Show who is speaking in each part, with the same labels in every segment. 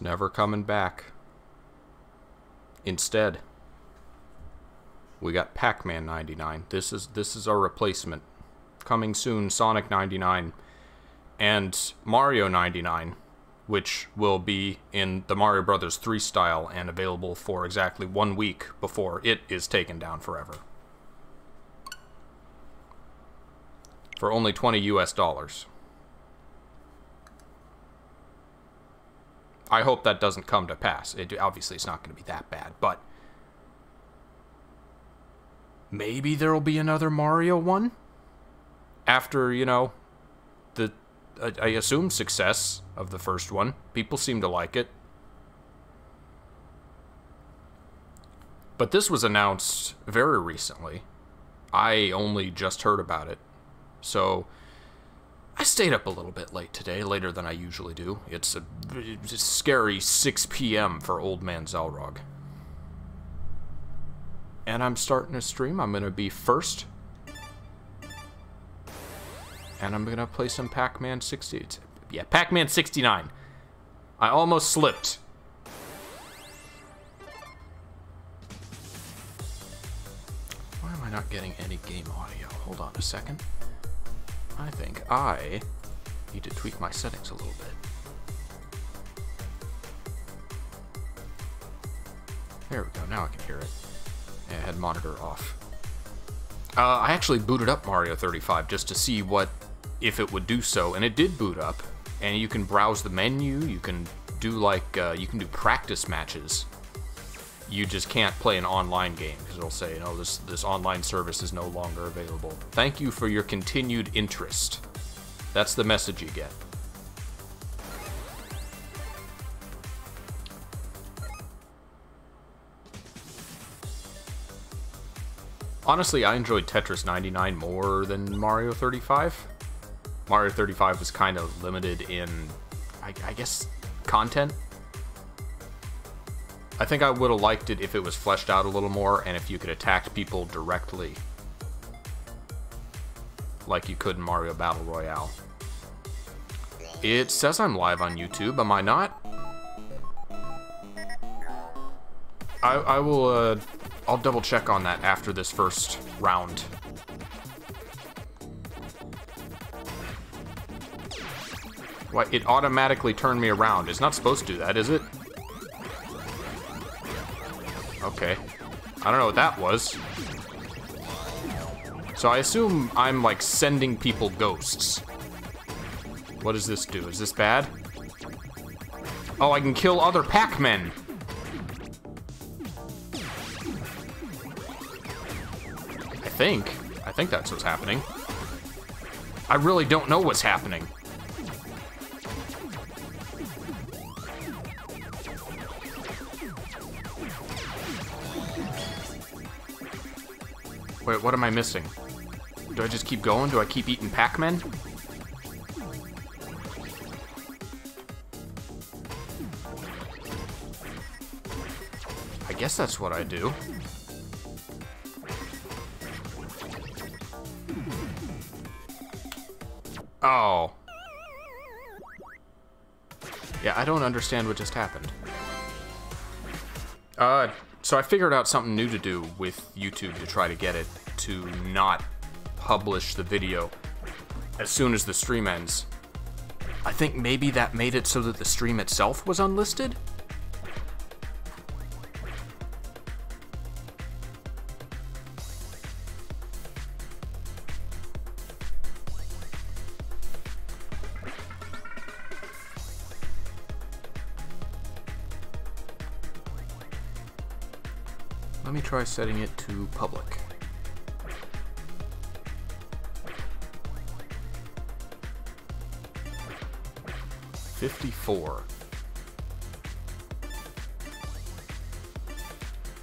Speaker 1: never coming back. Instead, we got Pac-Man 99. This is this is our replacement. Coming soon, Sonic 99 and Mario 99, which will be in the Mario Brothers 3 style and available for exactly one week before it is taken down forever. For only 20 US dollars. I hope that doesn't come to pass. It, obviously, it's not going to be that bad, but maybe there will be another Mario one after you know the I assume success of the first one. People seem to like it. But this was announced very recently. I only just heard about it. So I stayed up a little bit late today, later than I usually do. It's a, it's a scary 6 p.m. for Old Man Xelrog. And I'm starting a stream. I'm going to be first. And I'm going to play some Pac-Man 60. Yeah, Pac-Man 69. I almost slipped. Why am I not getting any game audio? Hold on a second. I think I need to tweak my settings a little bit. There we go, now I can hear it. Head monitor off. Uh, I actually booted up Mario 35 just to see what, if it would do so, and it did boot up. And you can browse the menu, you can do like, uh, you can do practice matches. You just can't play an online game because it'll say, you know, this, this online service is no longer available. Thank you for your continued interest. That's the message you get. Honestly, I enjoyed Tetris 99 more than Mario 35. Mario 35 was kind of limited in, I, I guess, content. I think I would have liked it if it was fleshed out a little more and if you could attack people directly. Like you could in Mario Battle Royale. It says I'm live on YouTube, am I not? I, I will, uh, I'll double check on that after this first round. Why, it automatically turned me around. It's not supposed to do that, is it? Okay. I don't know what that was. So I assume I'm, like, sending people ghosts. What does this do? Is this bad? Oh, I can kill other Pac-Men! I think. I think that's what's happening. I really don't know what's happening. Wait, what am I missing? Do I just keep going? Do I keep eating Pac-Man? I guess that's what I do. Oh. Yeah, I don't understand what just happened. Uh, so I figured out something new to do with YouTube to try to get it to not publish the video as soon as the stream ends. I think maybe that made it so that the stream itself was unlisted? Try setting it to public. Fifty-four.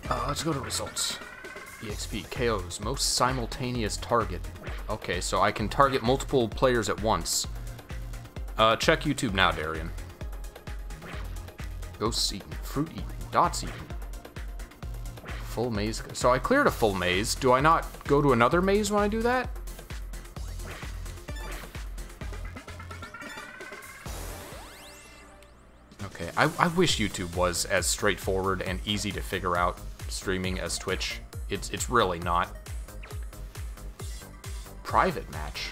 Speaker 1: Uh, let's go to results. EXP, KOs, most simultaneous target. Okay, so I can target multiple players at once. Uh, check YouTube now, Darian. Ghosts eaten, fruit eaten, dots eaten. Full maze. So I cleared a full maze. Do I not go to another maze when I do that? I, I wish YouTube was as straightforward and easy to figure out streaming as Twitch. It's it's really not. Private match.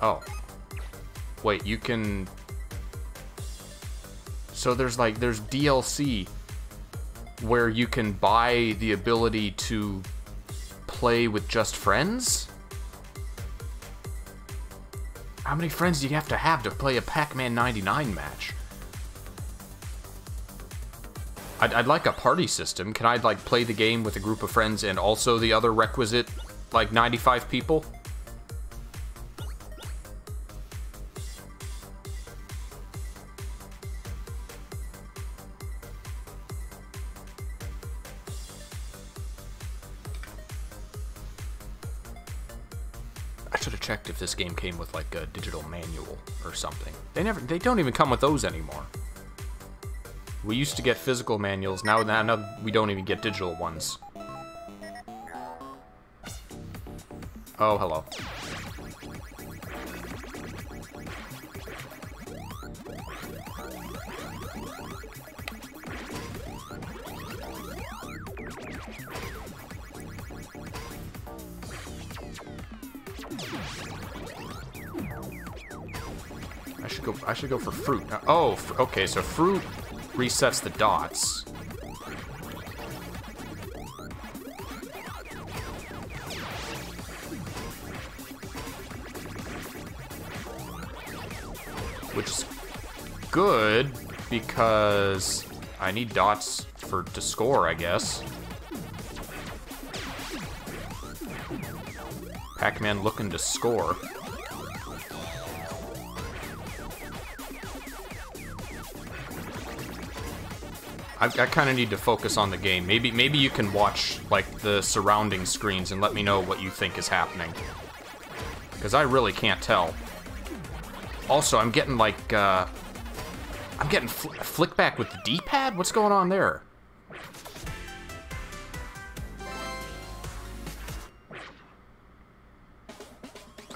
Speaker 1: Oh. Wait, you can So there's like there's DLC where you can buy the ability to play with just friends? How many friends do you have to have to play a Pac-Man 99 match? I'd, I'd, like a party system. Can I, like, play the game with a group of friends and also the other requisite, like, 95 people? This game came with like a digital manual or something. They never they don't even come with those anymore. We used to get physical manuals, now, now we don't even get digital ones. Oh, hello. Should go for fruit. Oh, okay, so fruit resets the dots. Which is good, because I need dots for to score, I guess. Pac-Man looking to score. I, I kind of need to focus on the game. Maybe maybe you can watch like the surrounding screens and let me know what you think is happening. Because I really can't tell. Also, I'm getting like, uh, I'm getting fl flick back with the D-pad? What's going on there?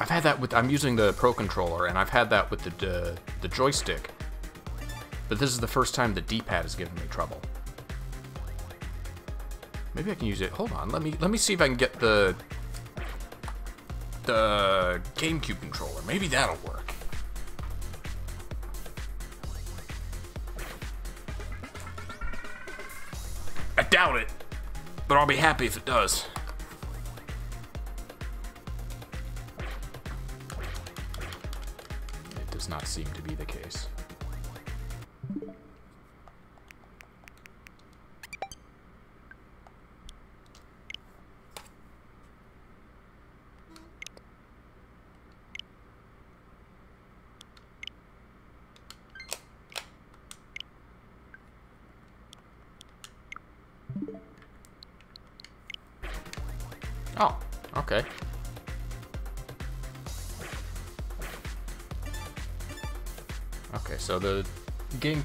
Speaker 1: I've had that with, I'm using the Pro Controller, and I've had that with the, uh, the joystick. But this is the first time the D-pad has given me trouble. Maybe I can use it. Hold on, let me let me see if I can get the the GameCube controller. Maybe that'll work. I doubt it, but I'll be happy if it does. It does not seem to be the case.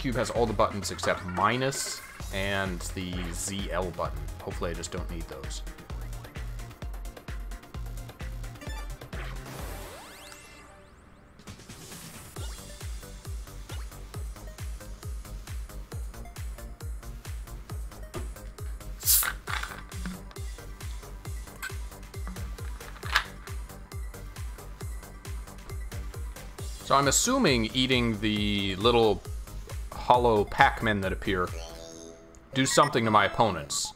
Speaker 1: GameCube has all the buttons except minus and the ZL button. Hopefully I just don't need those. So I'm assuming eating the little hollow Pac-Men that appear do something to my opponents.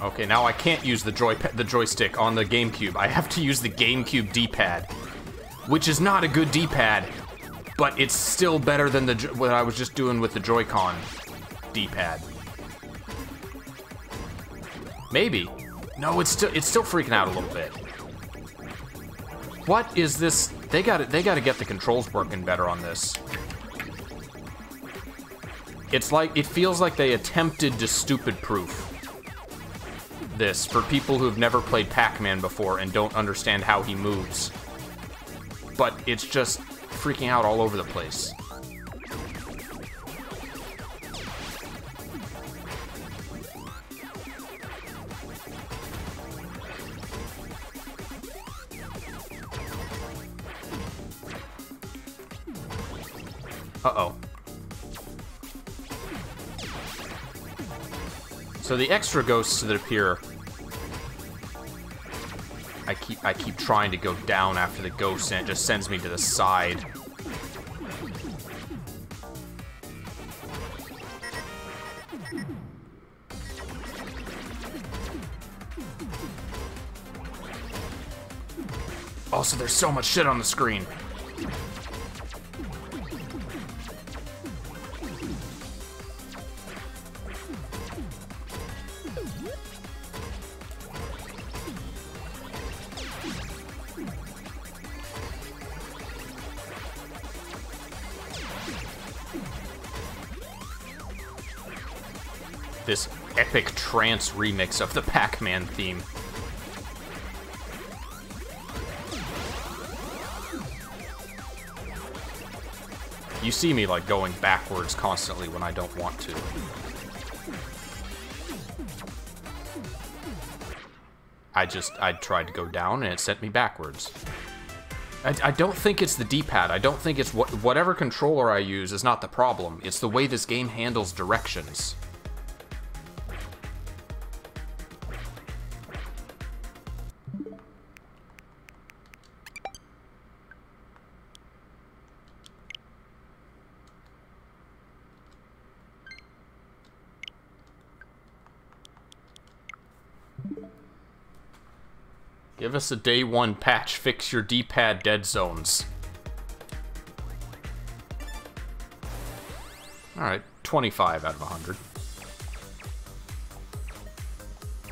Speaker 1: Okay, now I can't use the joy the joystick on the GameCube. I have to use the GameCube D-pad, which is not a good D-pad, but it's still better than the what I was just doing with the Joy-Con D-pad. Maybe. No, it's still it's still freaking out a little bit. What is this? They got it. They got to get the controls working better on this. It's like it feels like they attempted to stupid-proof this for people who've never played Pac-Man before and don't understand how he moves. But it's just freaking out all over the place. The extra ghosts that appear... I keep I keep trying to go down after the ghost and it just sends me to the side. Also, there's so much shit on the screen. Trance remix of the Pac-Man theme. You see me, like, going backwards constantly when I don't want to. I just, I tried to go down and it sent me backwards. I, I don't think it's the D-pad. I don't think it's what whatever controller I use is not the problem. It's the way this game handles directions. A day one patch, fix your D-pad dead zones. Alright, 25 out of 100.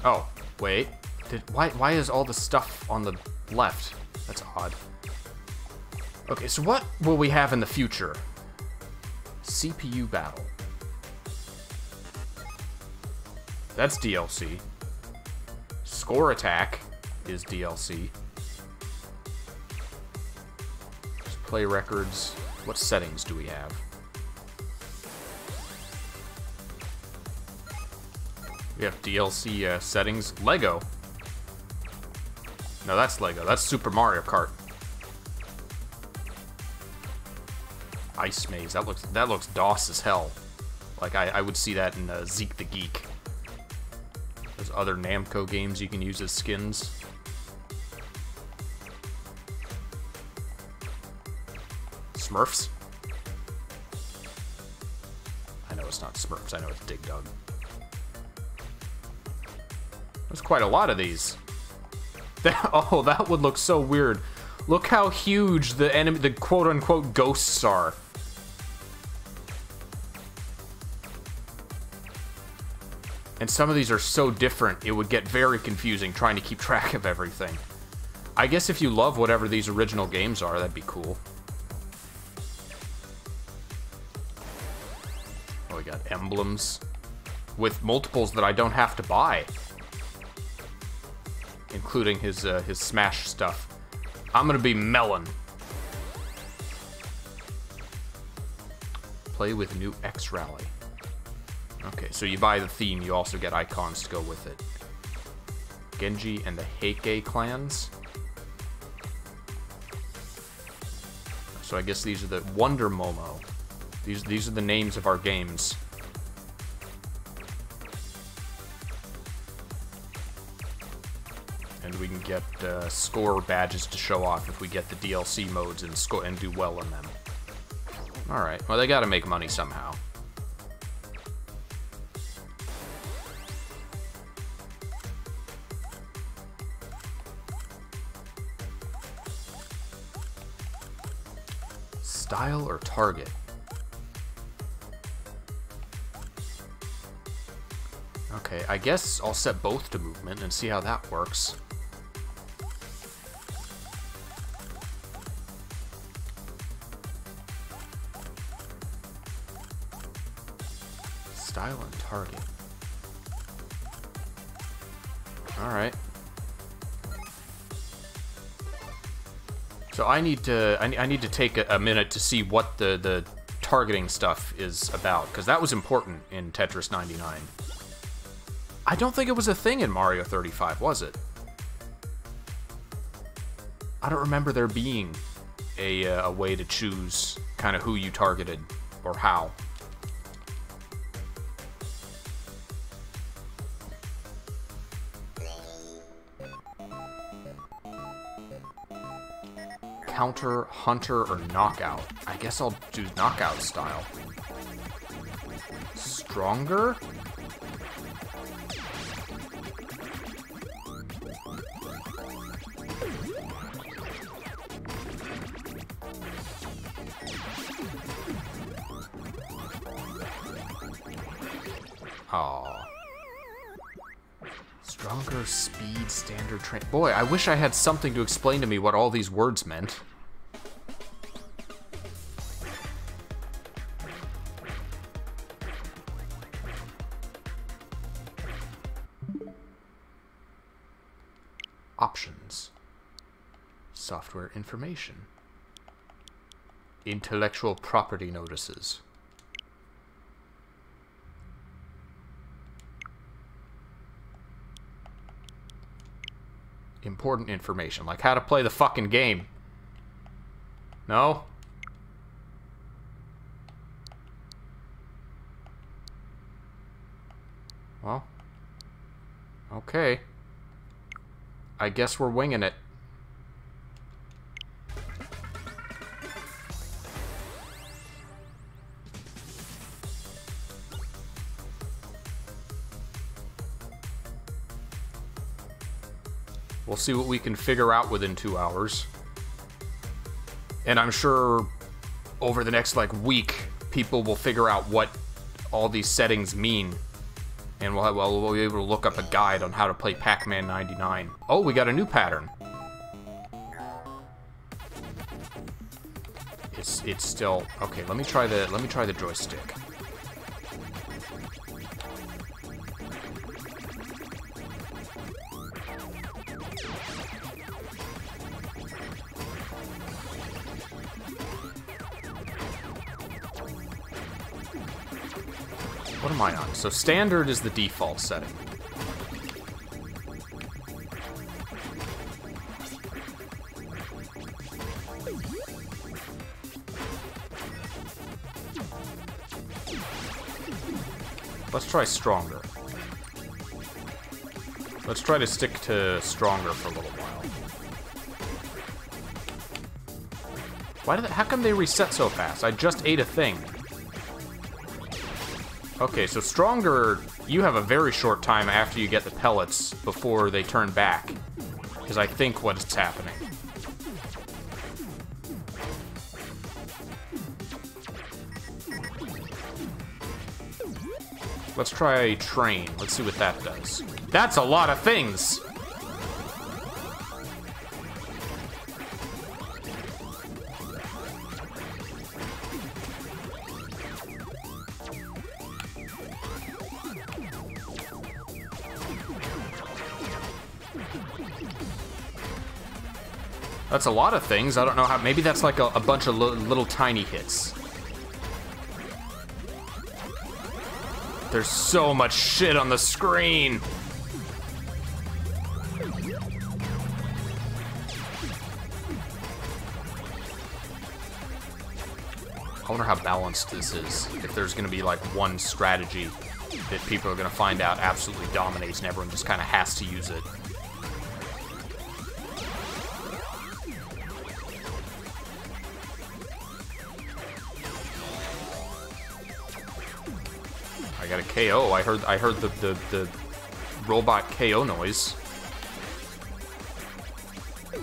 Speaker 1: Oh, wait. Did, why, why is all the stuff on the left? That's odd. Okay, so what will we have in the future? CPU battle. That's DLC. Score attack is DLC. Just play records. What settings do we have? We have DLC uh, settings. Lego. No, that's Lego. That's Super Mario Kart. Ice Maze. That looks that looks DOS as hell. Like I, I would see that in uh, Zeek the Geek. There's other Namco games you can use as skins. Smurfs? I know it's not Smurfs, I know it's Dig Dug. There's quite a lot of these. That, oh, that would look so weird. Look how huge the enemy, the quote-unquote ghosts are. And some of these are so different, it would get very confusing trying to keep track of everything. I guess if you love whatever these original games are, that'd be cool. Emblems with multiples that I don't have to buy, including his uh, his Smash stuff. I'm gonna be Melon. Play with new X Rally. Okay, so you buy the theme, you also get icons to go with it. Genji and the Heike clans. So I guess these are the Wonder Momo. These these are the names of our games. We can get uh, score badges to show off if we get the DLC modes and score and do well in them. All right. Well, they got to make money somehow. Style or target? Okay, I guess I'll set both to movement and see how that works. Style target. Alright. So I need to I, need to take a, a minute to see what the, the targeting stuff is about, because that was important in Tetris 99. I don't think it was a thing in Mario 35, was it? I don't remember there being a, uh, a way to choose kind of who you targeted or how. Counter, hunter, or knockout. I guess I'll do knockout style. Stronger? Aw. Stronger speed standard train. Boy, I wish I had something to explain to me what all these words meant. Options. Software information. Intellectual property notices. Important information, like how to play the fucking game. No? Well. Okay. I guess we're winging it. See what we can figure out within two hours. And I'm sure over the next, like, week, people will figure out what all these settings mean. And we'll, have, well, we'll be able to look up a guide on how to play Pac-Man 99. Oh, we got a new pattern. It's, it's still... Okay, let me try the, let me try the joystick. So standard is the default setting. Let's try stronger. Let's try to stick to stronger for a little while. Why did? How come they reset so fast? I just ate a thing. Okay, so stronger, you have a very short time after you get the pellets before they turn back. Is I think what's happening. Let's try a train. Let's see what that does. That's a lot of things! That's a lot of things. I don't know how. Maybe that's like a, a bunch of li little tiny hits. There's so much shit on the screen. I wonder how balanced this is. If there's going to be like one strategy that people are going to find out absolutely dominates and everyone just kind of has to use it. KO. I heard I heard the, the, the robot KO noise.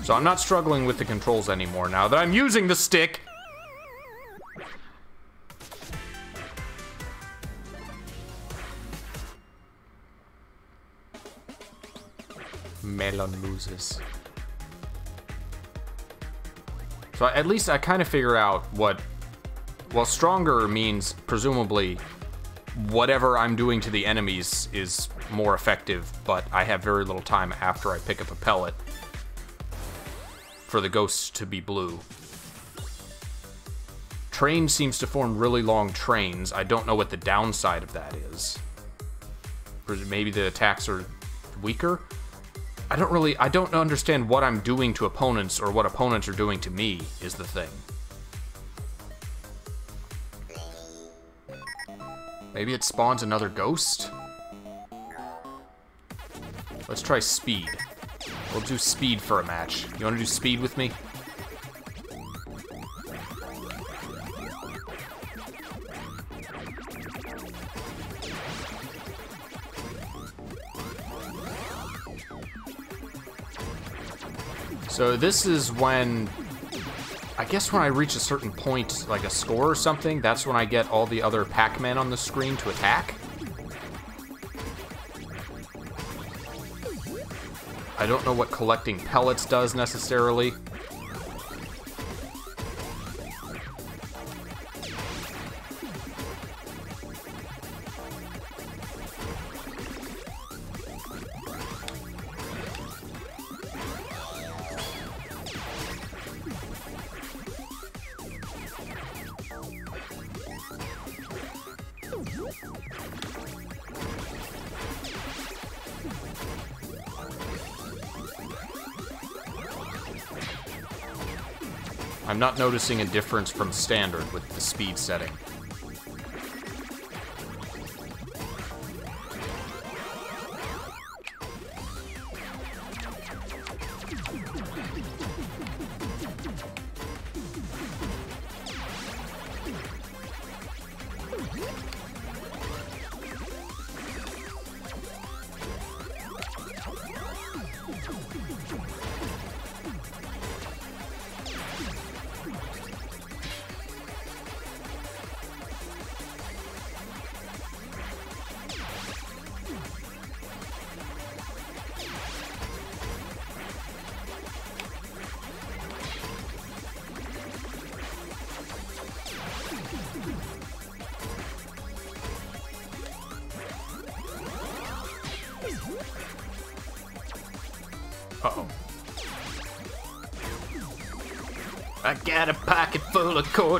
Speaker 1: So I'm not struggling with the controls anymore now that I'm using the stick. Melon loses. So at least I kind of figure out what... Well, stronger means, presumably, whatever I'm doing to the enemies is more effective, but I have very little time after I pick up a pellet for the ghosts to be blue. Train seems to form really long trains. I don't know what the downside of that is. Maybe the attacks are weaker? I don't really, I don't understand what I'm doing to opponents or what opponents are doing to me is the thing. Maybe it spawns another ghost? Let's try speed. We'll do speed for a match. You want to do speed with me? So this is when, I guess when I reach a certain point, like a score or something, that's when I get all the other Pac-Man on the screen to attack. I don't know what collecting pellets does necessarily. Not noticing a difference from standard with the speed setting.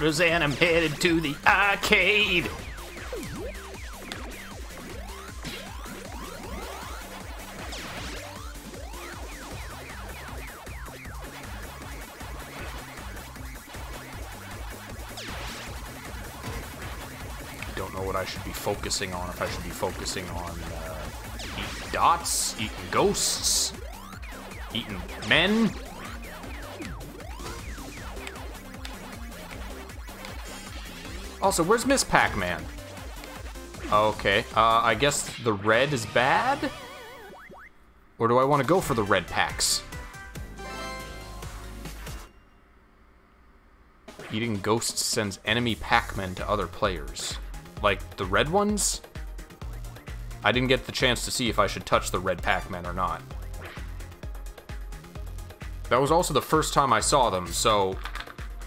Speaker 1: Quarters and I'm headed to the arcade. Don't know what I should be focusing on. If I should be focusing on uh, eating dots, eating ghosts, eating men. Also, where's Miss Pac-Man? Okay, uh, I guess the red is bad? Or do I want to go for the red packs? Eating ghosts sends enemy Pac-Men to other players. Like, the red ones? I didn't get the chance to see if I should touch the red Pac-Man or not. That was also the first time I saw them, so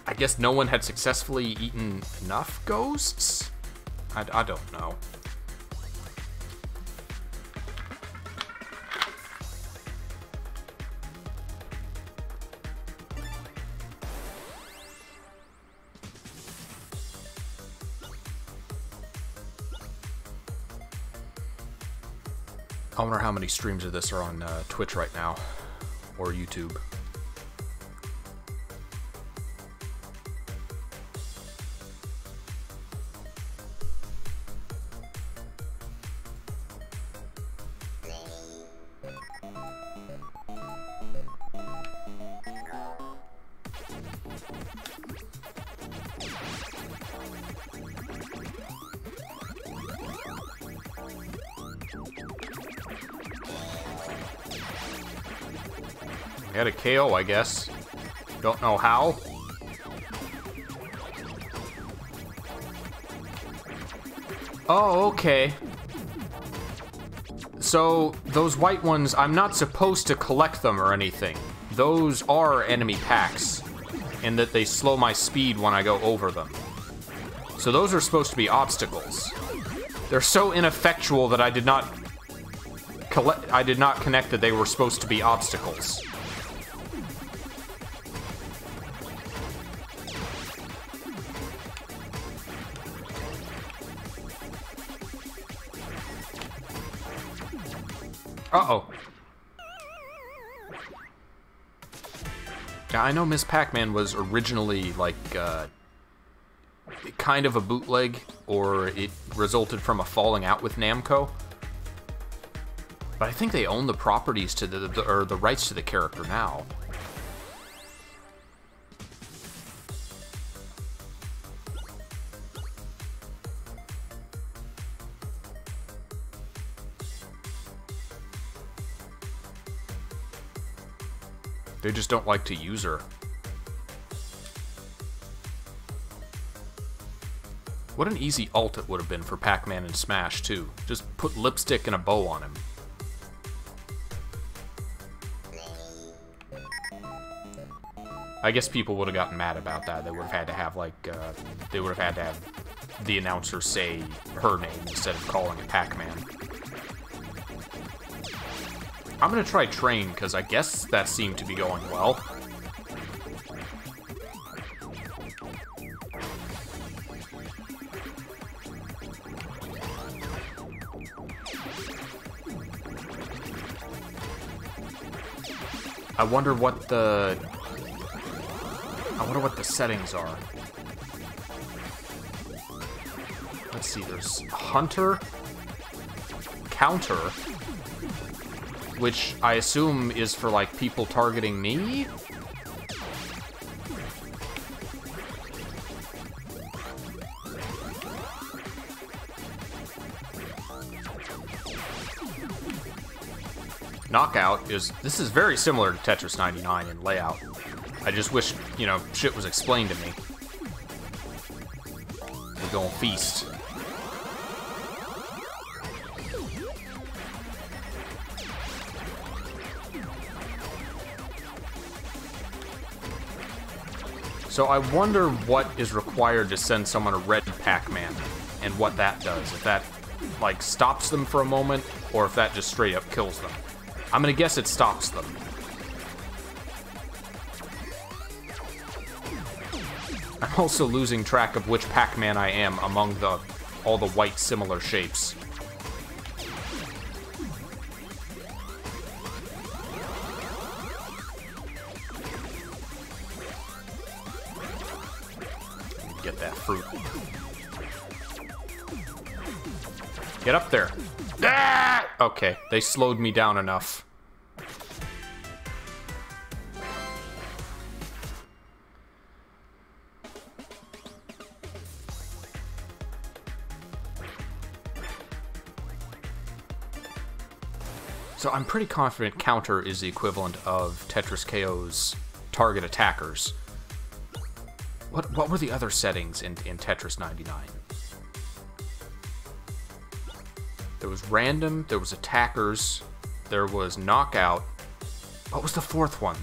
Speaker 1: I guess no one had successfully eaten enough ghosts? I, I don't know. I wonder how many streams of this are on uh, Twitch right now, or YouTube. Had a KO, I guess. Don't know how. Oh, okay. So, those white ones, I'm not supposed to collect them or anything. Those are enemy packs, in that they slow my speed when I go over them. So those are supposed to be obstacles. They're so ineffectual that I did not collect I did not connect that they were supposed to be obstacles. I know Miss Pac-Man was originally, like, uh, kind of a bootleg, or it resulted from a falling out with Namco. But I think they own the properties to the, the or the rights to the character now. They just don't like to use her. What an easy alt it would have been for Pac-Man and Smash, too. Just put lipstick and a bow on him. I guess people would have gotten mad about that. They would have had to have, like, uh, they would have had to have the announcer say her name instead of calling it Pac-Man. I'm gonna try Train, because I guess that seemed to be going well. I wonder what the... I wonder what the settings are. Let's see, there's Hunter, Counter, which I assume is for, like, people targeting me? Knockout is... This is very similar to Tetris 99 in layout. I just wish, you know, shit was explained to me. We're going feast. So I wonder what is required to send someone a red Pac-Man, and what that does. If that, like, stops them for a moment, or if that just straight up kills them. I'm gonna guess it stops them. I'm also losing track of which Pac-Man I am among the all the white similar shapes. Fruit. Get up there. Ah! Okay, they slowed me down enough. So I'm pretty confident counter is the equivalent of Tetris KO's target attackers. What what were the other settings in, in Tetris 99? There was random, there was attackers, there was knockout. What was the fourth one?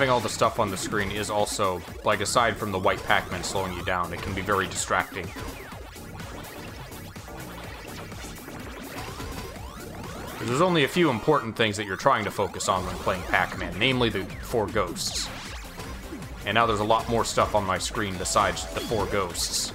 Speaker 1: Having all the stuff on the screen is also, like, aside from the white Pac-Man slowing you down, it can be very distracting. There's only a few important things that you're trying to focus on when playing Pac-Man, namely the four ghosts. And now there's a lot more stuff on my screen besides the four ghosts.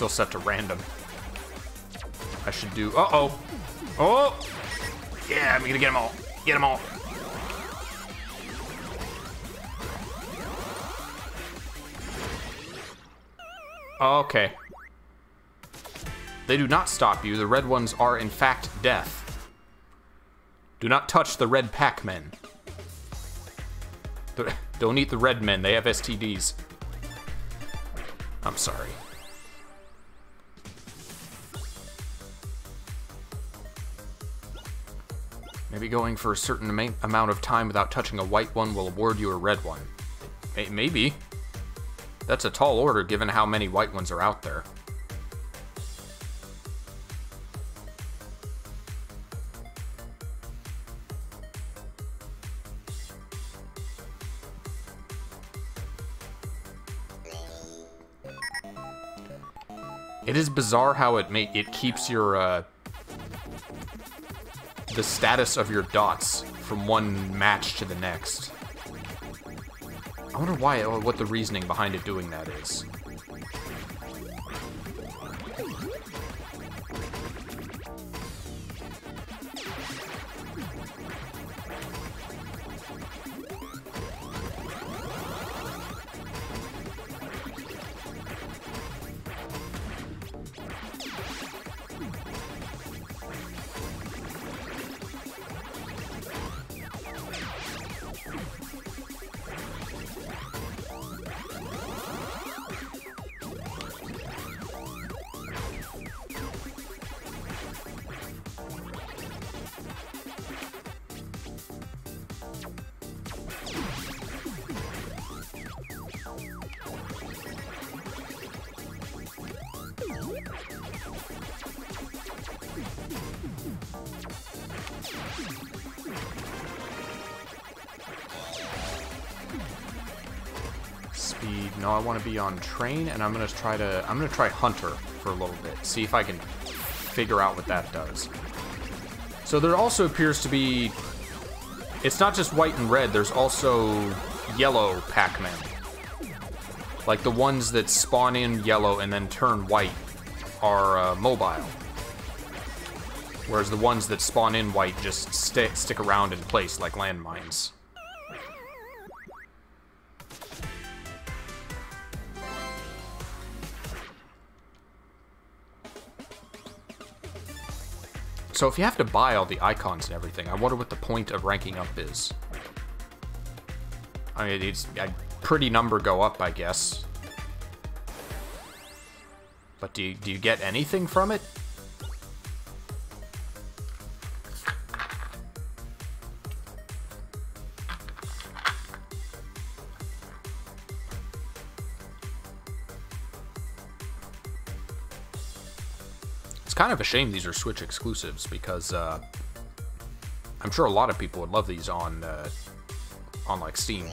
Speaker 1: Still set to random. I should do... Uh-oh. Oh! Yeah, I'm gonna get them all. Get them all. Okay. They do not stop you. The red ones are, in fact, death. Do not touch the red Pac-Men. Don't eat the red men. They have STDs. I'm sorry. Going for a certain amount of time without touching a white one will award you a red one. Maybe. That's a tall order given how many white ones are out there. It is bizarre how it it keeps your uh, the status of your dots from one match to the next. I wonder why, or what the reasoning behind it doing that is. Speed. No, I want to be on train, and I'm gonna try to. I'm gonna try hunter for a little bit. See if I can figure out what that does. So there also appears to be. It's not just white and red. There's also yellow Pac-Man. Like the ones that spawn in yellow and then turn white are uh, mobile. Whereas the ones that spawn in white just st stick around in place like landmines. So if you have to buy all the icons and everything, I wonder what the point of ranking up is. I mean, it's a pretty number go up, I guess. But do you, do you get anything from it? Kind of a shame these are Switch exclusives because uh, I'm sure a lot of people would love these on uh, on like Steam.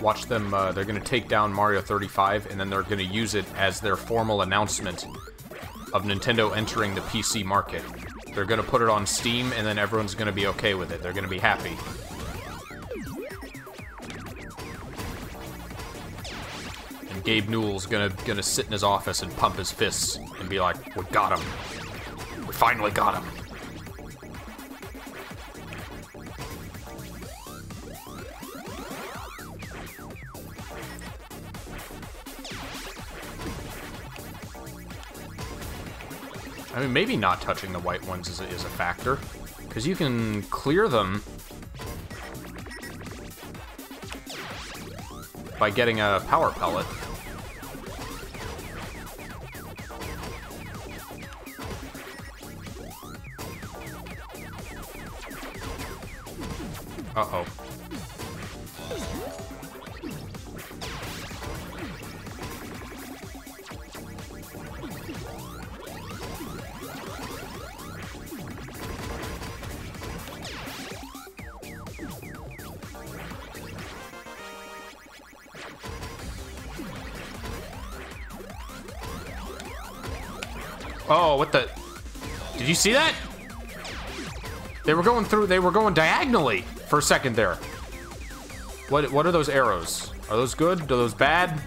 Speaker 1: Watch them, uh, they're going to take down Mario 35, and then they're going to use it as their formal announcement of Nintendo entering the PC market. They're going to put it on Steam, and then everyone's going to be okay with it. They're going to be happy. Gabe Newell's gonna gonna sit in his office and pump his fists and be like, "We got him. We finally got him." I mean, maybe not touching the white ones is a, is a factor, because you can clear them by getting a power pellet. See that? They were going through, they were going diagonally for a second there. What, what are those arrows? Are those good? Are those bad?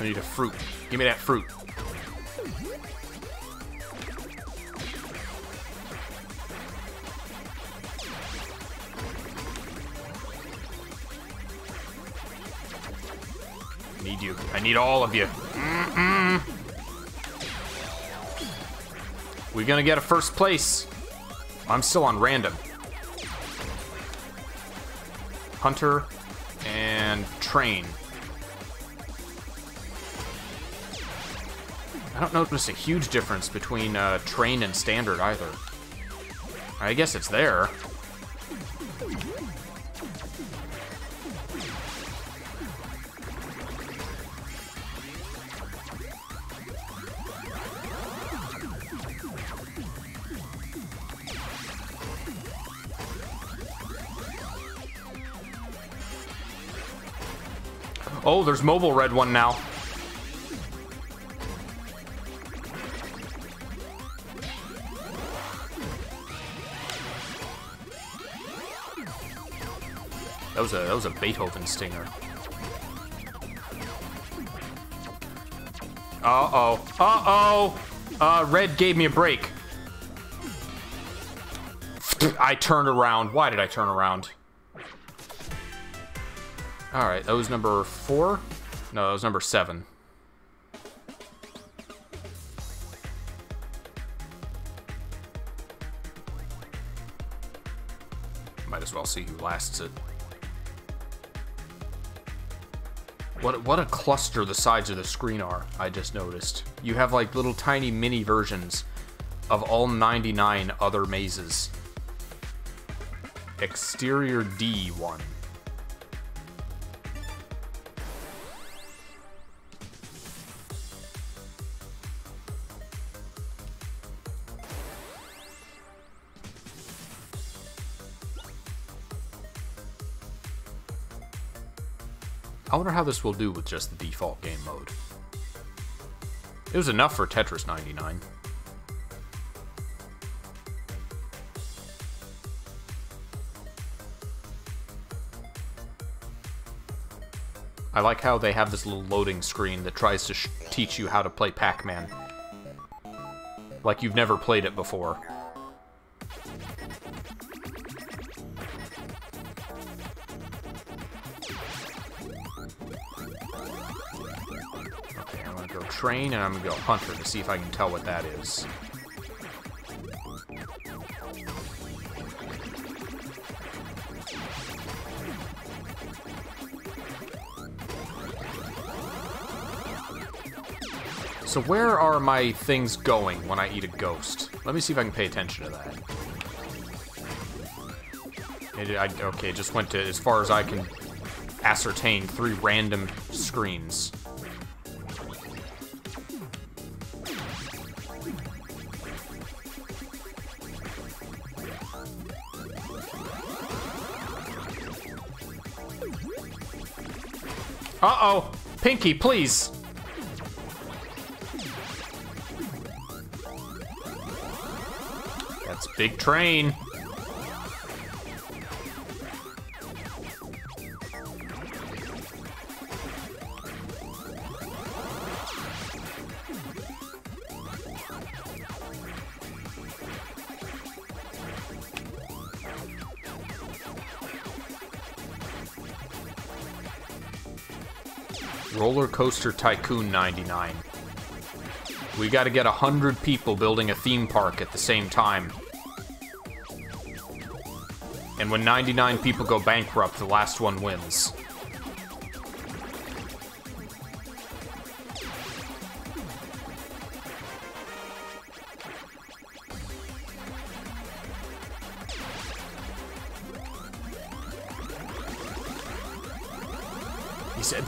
Speaker 1: I need a fruit. Give me that fruit. Need you. I need all of you. We gonna get a first place. I'm still on random. Hunter and train. I don't notice a huge difference between uh, train and standard either. I guess it's there. Oh, there's mobile red one now. That was a that was a Beethoven stinger. Uh-oh. Uh-oh. Uh, red gave me a break. I turned around. Why did I turn around? Alright, that was number four? No, that was number seven. Might as well see who lasts it. What, what a cluster the sides of the screen are, I just noticed. You have like little tiny mini versions of all 99 other mazes. Exterior D1. I wonder how this will do with just the default game mode. It was enough for Tetris 99. I like how they have this little loading screen that tries to teach you how to play Pac-Man. Like you've never played it before. Train, and I'm gonna go hunter to see if I can tell what that is. So where are my things going when I eat a ghost? Let me see if I can pay attention to that. It, I, okay, just went to as far as I can ascertain three random screens. Uh-oh. Pinky, please. That's big train. Coaster Tycoon 99. We gotta get a 100 people building a theme park at the same time. And when 99 people go bankrupt, the last one wins.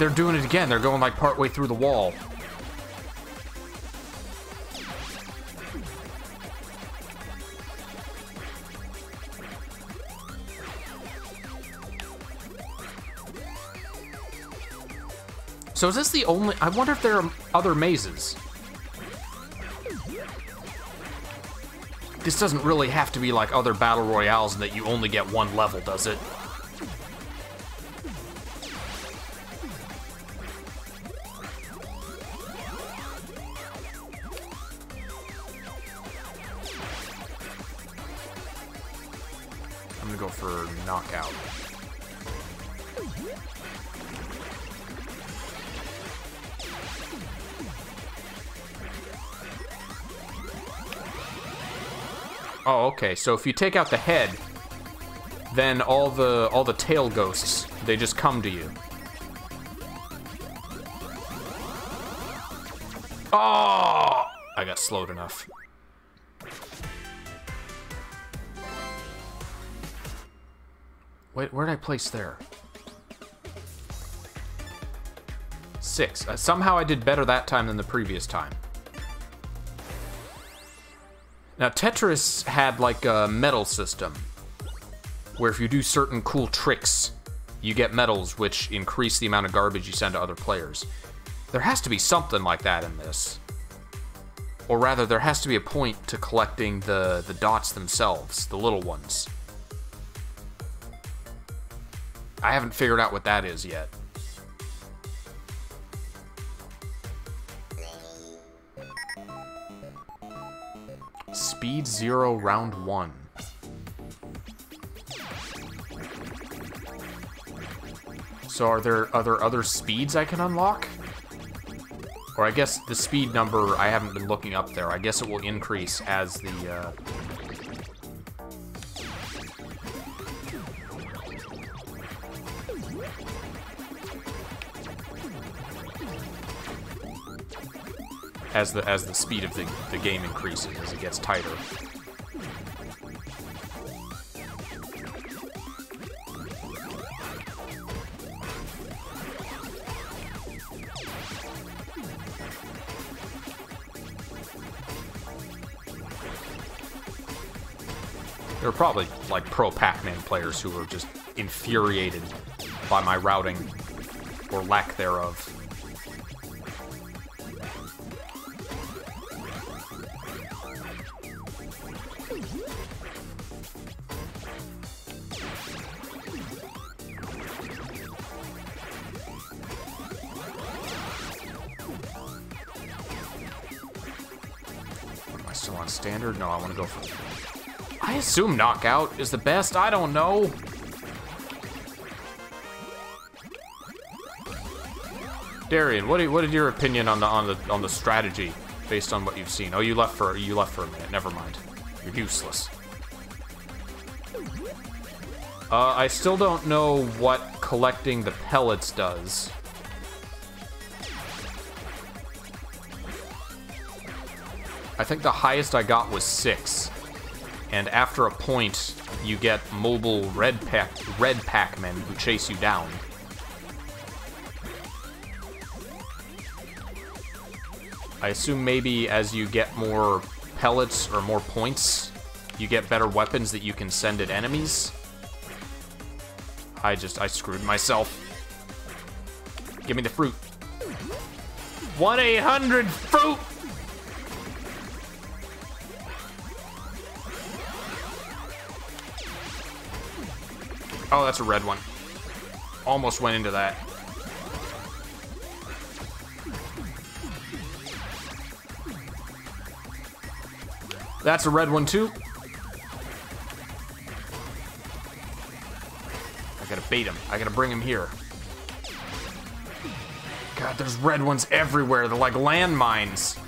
Speaker 1: They're doing it again. They're going like partway through the wall. So is this the only... I wonder if there are other mazes. This doesn't really have to be like other Battle Royales in that you only get one level, does it? Gonna go for knockout. Oh, okay. So if you take out the head, then all the all the tail ghosts, they just come to you. Oh! I got slowed enough. Wait, where did I place there? Six. Uh, somehow I did better that time than the previous time. Now, Tetris had like a medal system, where if you do certain cool tricks, you get medals which increase the amount of garbage you send to other players. There has to be something like that in this. Or rather, there has to be a point to collecting the, the dots themselves, the little ones. I haven't figured out what that is yet. Speed zero, round one. So are there are there other speeds I can unlock? Or I guess the speed number I haven't been looking up there. I guess it will increase as the uh, as the as the speed of the, the game increases, as it gets tighter. There are probably like pro Pac-Man players who are just infuriated by my routing or lack thereof. Assume knockout is the best. I don't know. Darian, what, what is your opinion on the on the on the strategy based on what you've seen? Oh, you left for you left for a minute. Never mind. You're useless. Uh, I still don't know what collecting the pellets does. I think the highest I got was six. And after a point, you get mobile red pack red Pac-Men who chase you down. I assume maybe as you get more pellets or more points, you get better weapons that you can send at enemies. I just, I screwed myself. Give me the fruit. 1-800-FRUIT! Oh, that's a red one. Almost went into that. That's a red one too. I gotta bait him. I gotta bring him here. God, there's red ones everywhere. They're like landmines.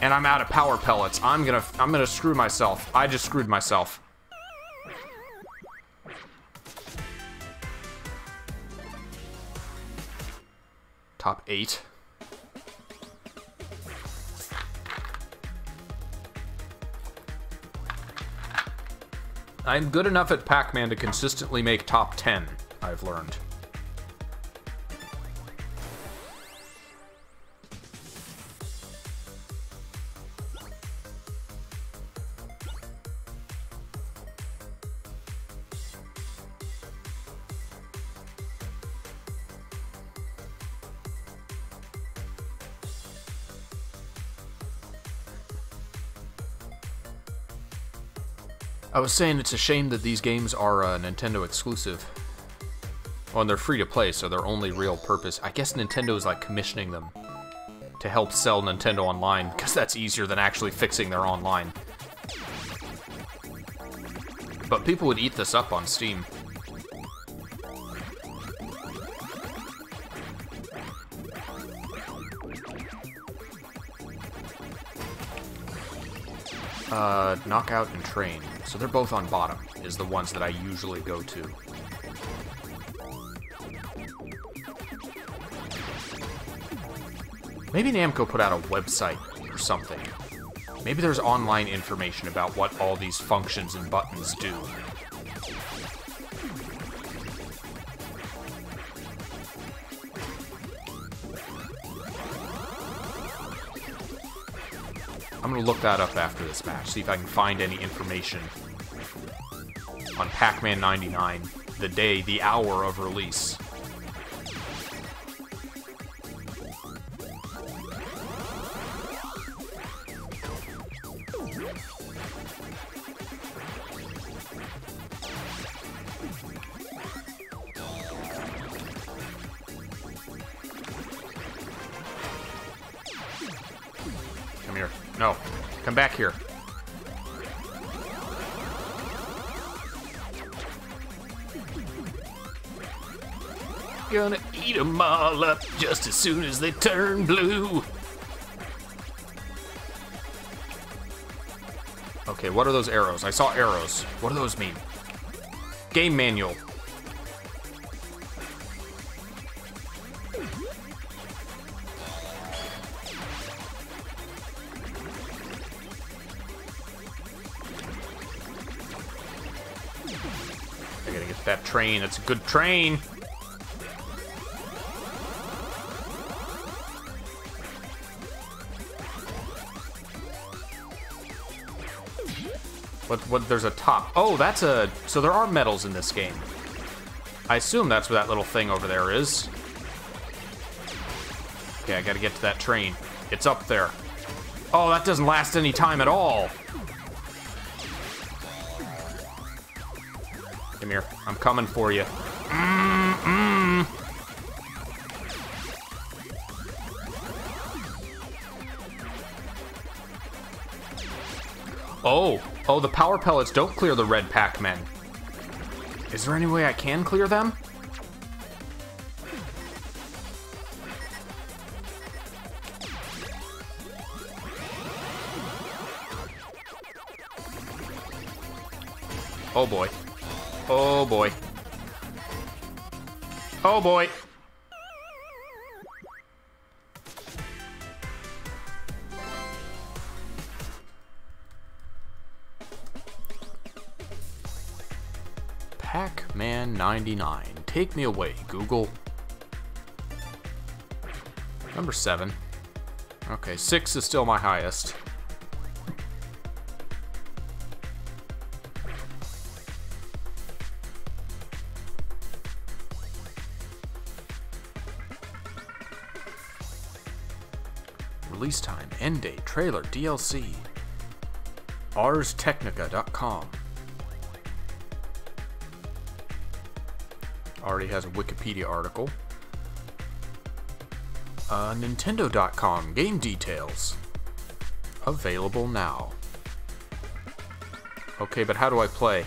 Speaker 1: And I'm out of power pellets. I'm gonna I'm gonna screw myself. I just screwed myself. Top eight. I'm good enough at Pac-Man to consistently make top 10, I've learned. Was saying it's a shame that these games are uh, Nintendo exclusive. Well, and they're free to play, so their only real purpose. I guess Nintendo is like commissioning them to help sell Nintendo Online, because that's easier than actually fixing their online. But people would eat this up on Steam. Uh, Knockout and Train. So they're both on bottom, is the ones that I usually go to. Maybe Namco put out a website or something. Maybe there's online information about what all these functions and buttons do. I'm gonna look that up after this match, see if I can find any information on Pac-Man 99, the day, the hour of release. Soon as they turn blue. Okay, what are those arrows? I saw arrows. What do those mean? Game manual. I gotta get that train. That's a good train. What, what, there's a top. Oh, that's a, so there are medals in this game. I assume that's where that little thing over there is. Okay, I gotta get to that train. It's up there. Oh, that doesn't last any time at all. Come here. I'm coming for you. Mm-mm. Oh, oh, the power pellets don't clear the red Pac-Men. Is there any way I can clear them? Oh boy. Oh boy. Oh boy. Pac-Man 99. Take me away, Google. Number 7. Okay, 6 is still my highest. Release time, end date, trailer, DLC. ArsTechnica.com. Already has a Wikipedia article. Uh, Nintendo.com, game details. Available now. Okay, but how do I play?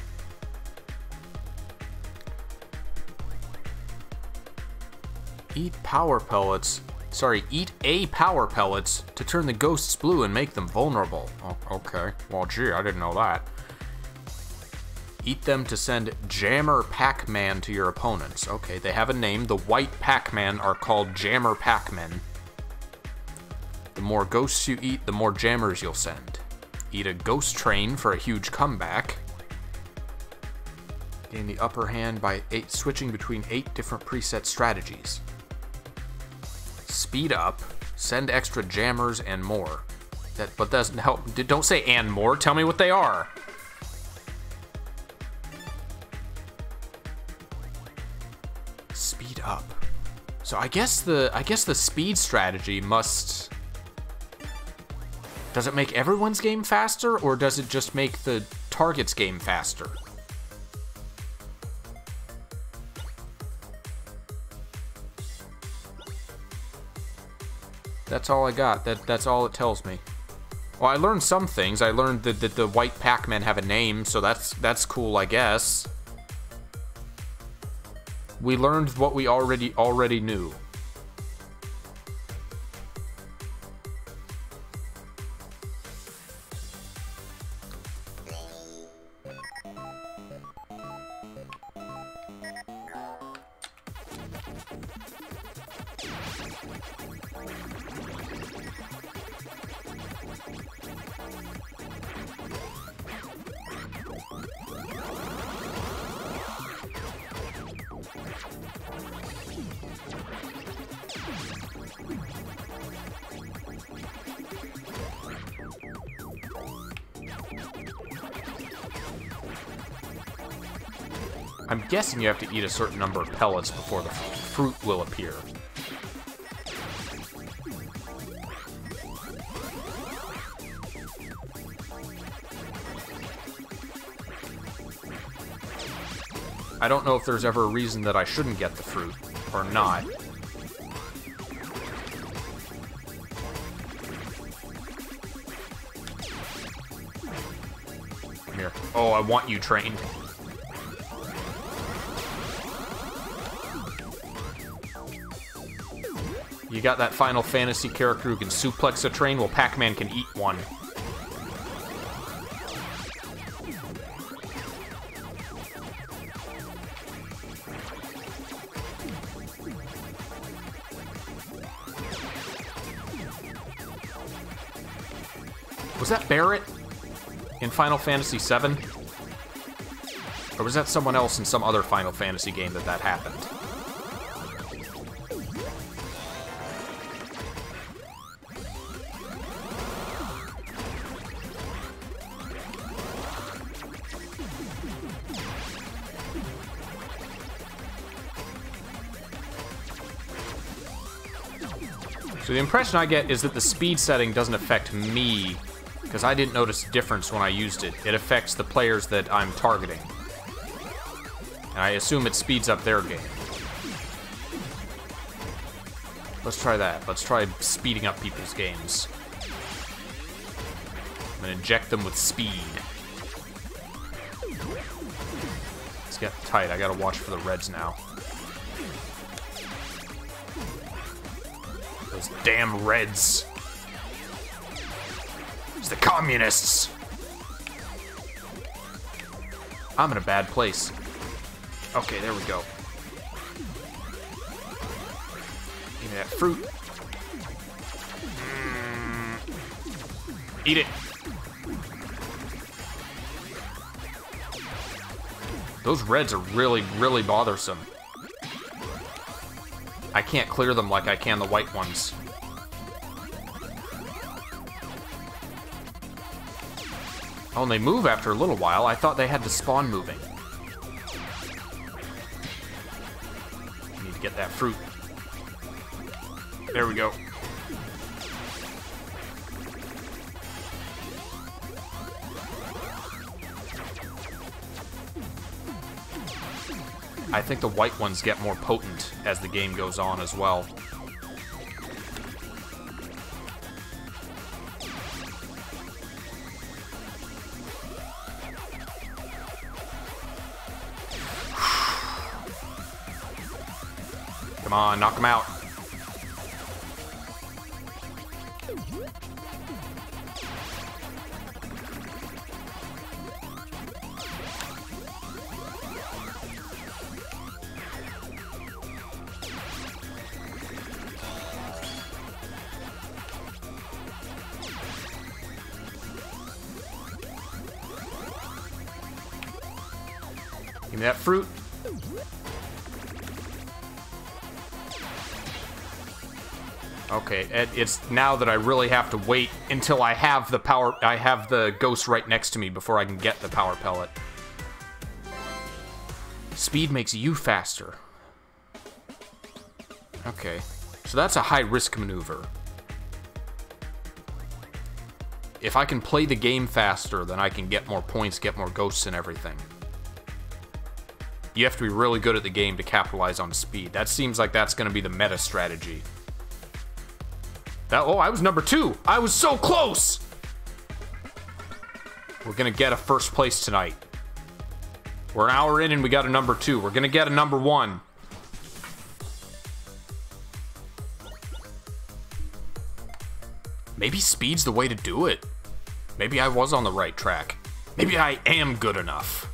Speaker 1: Eat power pellets. Sorry, eat a power pellets to turn the ghosts blue and make them vulnerable. Oh, okay. Well, gee, I didn't know that. Eat them to send Jammer Pac-Man to your opponents. Okay, they have a name. The white Pac-Man are called Jammer Pac-Men. The more ghosts you eat, the more jammers you'll send. Eat a ghost train for a huge comeback. Gain the upper hand by eight, switching between eight different preset strategies. Speed up, send extra jammers, and more. That, but doesn't help. Don't say and more. Tell me what they are. So I guess the I guess the speed strategy must. Does it make everyone's game faster, or does it just make the target's game faster. That's all I got. That That's all it tells me. Well, I learned some things. I learned that, that the white Pac-Man have a name, so that's that's cool, I guess. We learned what we already already knew. Guessing you have to eat a certain number of pellets before the fruit will appear. I don't know if there's ever a reason that I shouldn't get the fruit, or not. Here. Oh, I want you trained. Got that Final Fantasy character who can suplex a train? Well, Pac-Man can eat one. Was that Barret in Final Fantasy VII? Or was that someone else in some other Final Fantasy game that that happened? So the impression I get is that the speed setting doesn't affect me, because I didn't notice a difference when I used it. It affects the players that I'm targeting. And I assume it speeds up their game. Let's try that. Let's try speeding up people's games. I'm gonna inject them with speed. Let's get tight. I gotta watch for the reds now. Those damn Reds. It's the communists. I'm in a bad place. Okay, there we go. Give me that fruit. Mm. Eat it. Those reds are really, really bothersome. I can't clear them like I can the white ones. Oh, and they move after a little while. I thought they had to spawn moving. Need to get that fruit. There we go. I think the white ones get more potent as the game goes on as well. Come on, knock them out. It's now that I really have to wait until I have the power, I have the ghost right next to me before I can get the power pellet. Speed makes you faster. Okay, so that's a high-risk maneuver. If I can play the game faster, then I can get more points, get more ghosts and everything. You have to be really good at the game to capitalize on speed. That seems like that's going to be the meta strategy. Oh, I was number two. I was so close. We're going to get a first place tonight. We're an hour in and we got a number two. We're going to get a number one. Maybe speed's the way to do it. Maybe I was on the right track. Maybe I am good enough.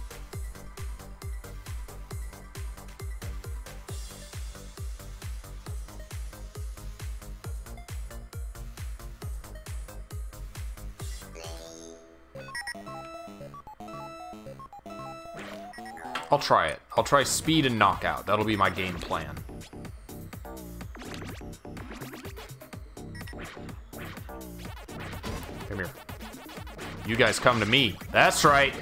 Speaker 1: I'll try it. I'll try speed and knockout. That'll be my game plan. Come here. You guys come to me. That's right.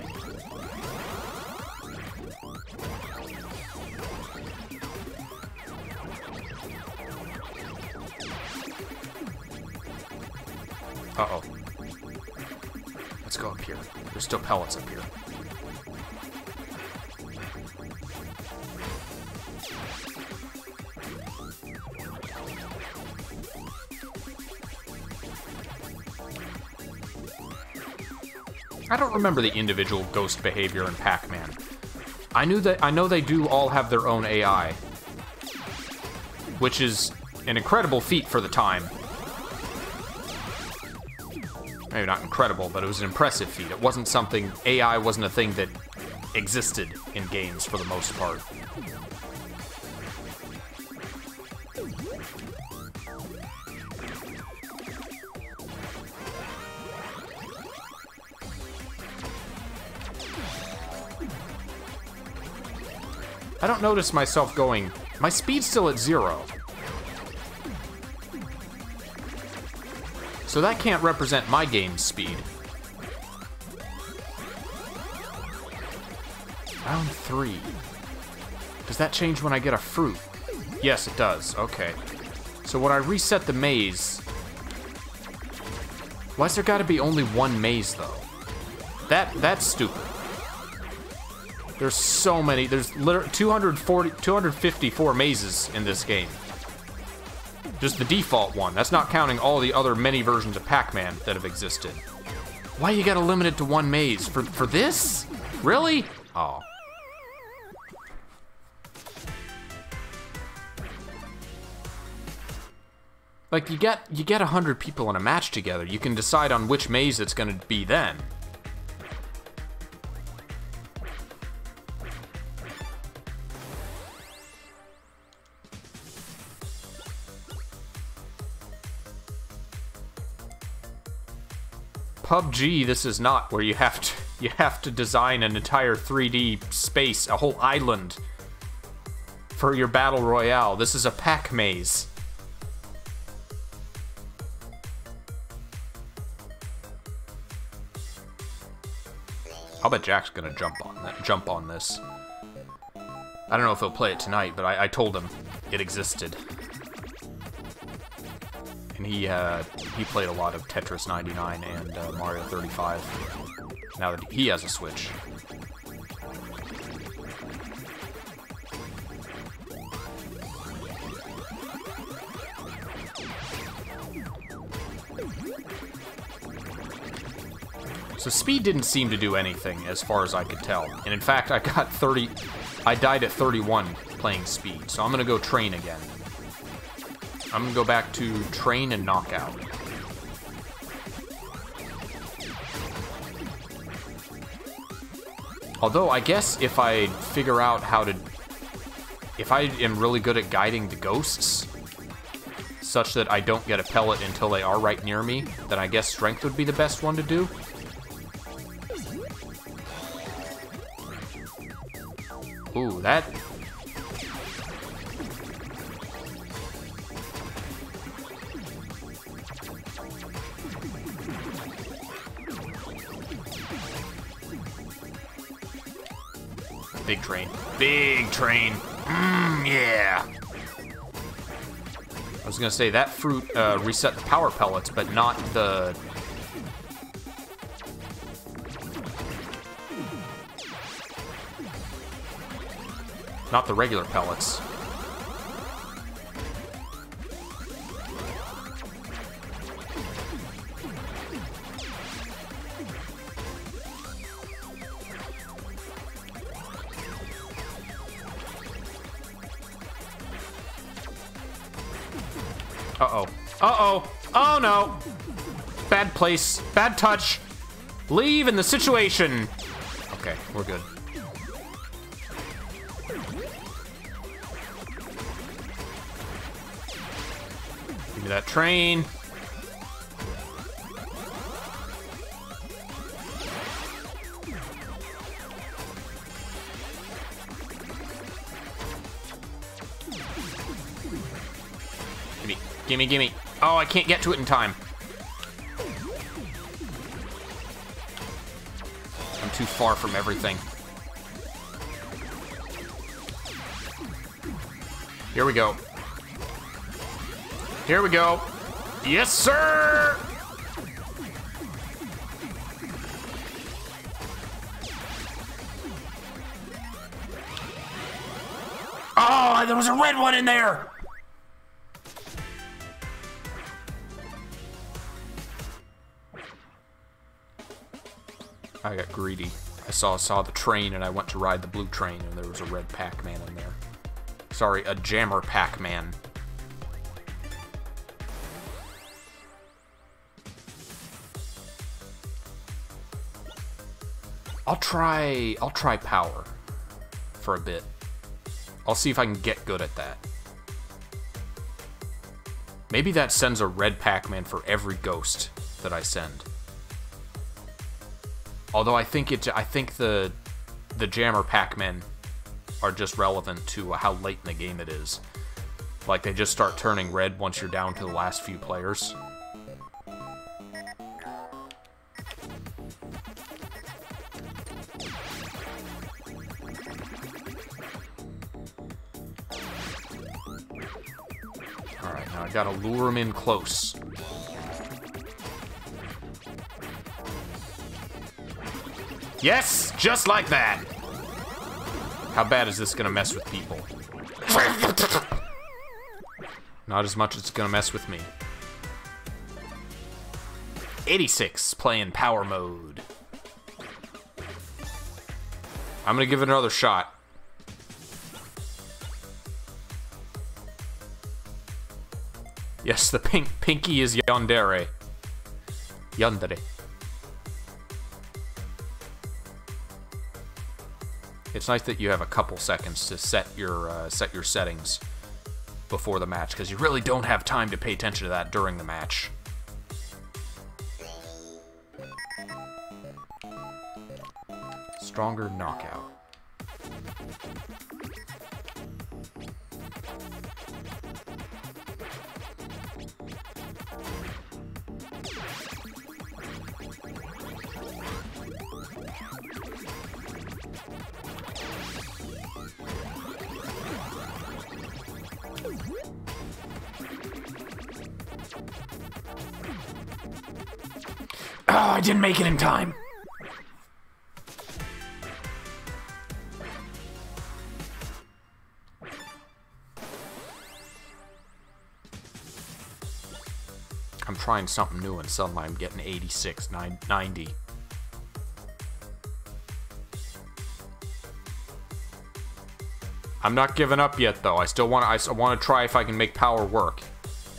Speaker 1: I don't remember the individual ghost behavior in Pac-Man. I knew that I know they do all have their own AI, which is an incredible feat for the time. Maybe not incredible, but it was an impressive feat. It wasn't something AI wasn't a thing that existed in games for the most part. Don't notice myself going... My speed's still at zero. So that can't represent my game's speed. Round three. Does that change when I get a fruit? Yes, it does. Okay. So when I reset the maze... Why's there gotta be only one maze, though? That That's stupid. There's so many. There's literally 240, 254 mazes in this game. Just the default one. That's not counting all the other many versions of Pac-Man that have existed. Why you gotta limit it to one maze? For, for this? Really? Oh. Like, you get you get 100 people in a match together. You can decide on which maze it's gonna be then. PUBG, this is not where you have to you have to design an entire 3D space, a whole island for your battle royale. This is a pack maze. I'll bet Jack's gonna jump on that, jump on this. I don't know if he'll play it tonight, but I, I told him it existed and he uh, he played a lot of Tetris 99 and uh, Mario 35. Now that he has a Switch. So speed didn't seem to do anything as far as I could tell. And in fact, I got 30... I died at 31 playing speed, so I'm gonna go train again. I'm gonna go back to train and knockout. Although, I guess if I figure out how to... If I am really good at guiding the ghosts, such that I don't get a pellet until they are right near me, then I guess strength would be the best one to do. Ooh, that Big train. Big train. Mmm, yeah. I was gonna say, that fruit uh, reset the power pellets, but not the... Not the regular pellets. Uh-oh. Uh-oh. Oh, no. Bad place. Bad touch. Leave in the situation. Okay, we're good. Give me that train. Gimme, gimme. Oh, I can't get to it in time. I'm too far from everything. Here we go. Here we go. Yes, sir! Oh, there was a red one in there! I got greedy. I saw saw the train and I went to ride the blue train and there was a red Pac-Man in there. Sorry, a jammer Pac-Man. I'll try I'll try power for a bit. I'll see if I can get good at that. Maybe that sends a red Pac-Man for every ghost that I send. Although I think it, I think the the jammer Pac-Men are just relevant to how late in the game it is. Like they just start turning red once you're down to the last few players. Alright, now I gotta lure him in close. Yes, just like that. How bad is this gonna mess with people? Not as much as it's gonna mess with me. 86, playing power mode. I'm gonna give it another shot. Yes, the pink pinky is yandere. Yandere. It's nice that you have a couple seconds to set your uh, set your settings before the match because you really don't have time to pay attention to that during the match. Stronger knockout. I didn't make it in time. I'm trying something new and suddenly I'm getting 86, 90. I'm not giving up yet though. I still want to I want to try if I can make power work.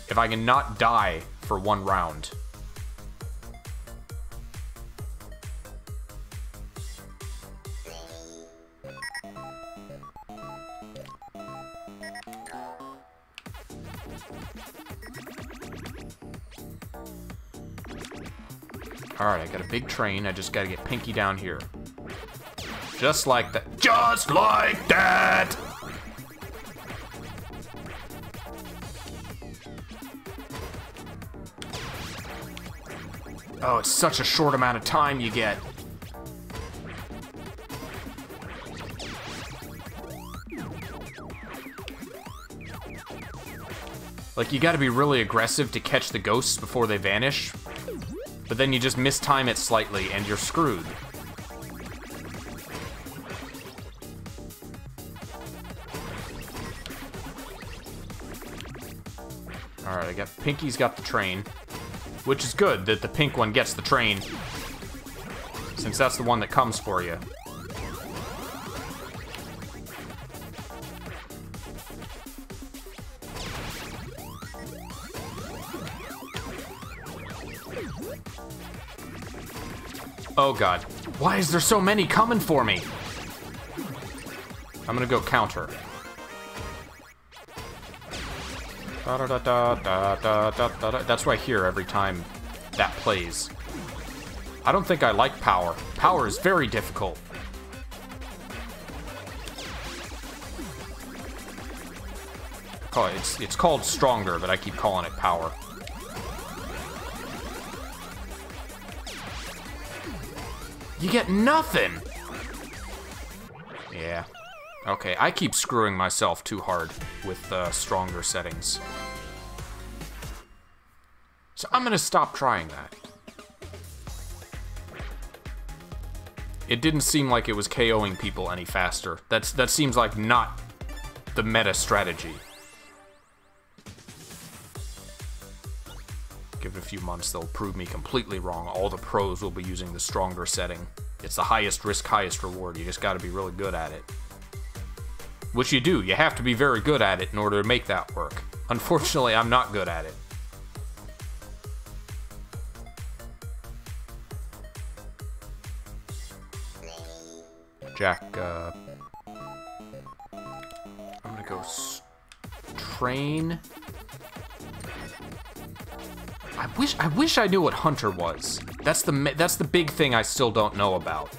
Speaker 1: If I can not die for one round. Alright, I got a big train. I just gotta get Pinky down here. Just like that. Just like that! Oh, it's such a short amount of time you get. Like, you gotta be really aggressive to catch the ghosts before they vanish but then you just mistime it slightly and you're screwed. Alright, I got Pinky's got the train. Which is good that the pink one gets the train. Since that's the one that comes for you. Oh god. Why is there so many coming for me? I'm gonna go counter. Da -da -da That's what I hear every time that plays. I don't think I like power. Power is very difficult. Oh, it's it's called stronger, but I keep calling it power. You get nothing! Yeah. Okay, I keep screwing myself too hard with uh, stronger settings. So I'm gonna stop trying that. It didn't seem like it was KOing people any faster. That's That seems like not the meta strategy. Few months, they'll prove me completely wrong. All the pros will be using the stronger setting. It's the highest risk, highest reward. You just gotta be really good at it. Which you do. You have to be very good at it in order to make that work. Unfortunately, I'm not good at it. Jack, uh... I'm gonna go train I wish I wish I knew what Hunter was. That's the that's the big thing I still don't know about.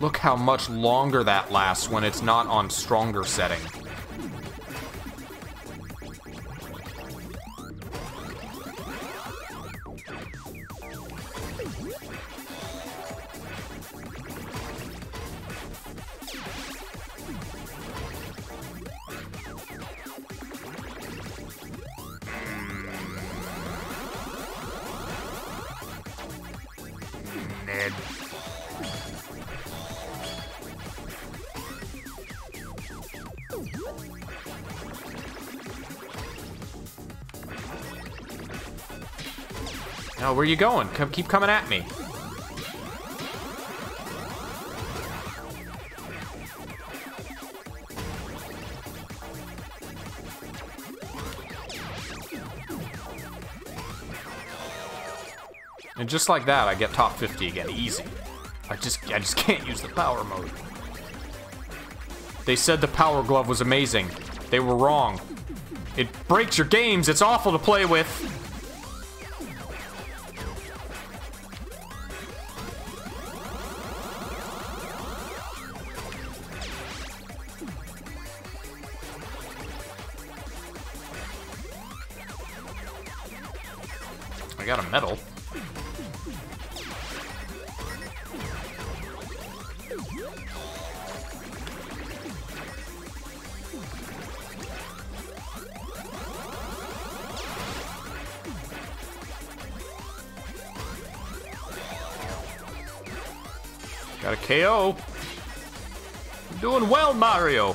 Speaker 1: Look how much longer that lasts when it's not on stronger setting. Oh, where you going? Come, keep coming at me. And just like that, I get top 50 again, easy. I just, I just can't use the power mode. They said the power glove was amazing. They were wrong. It breaks your games. It's awful to play with. Got a KO. Doing well, Mario.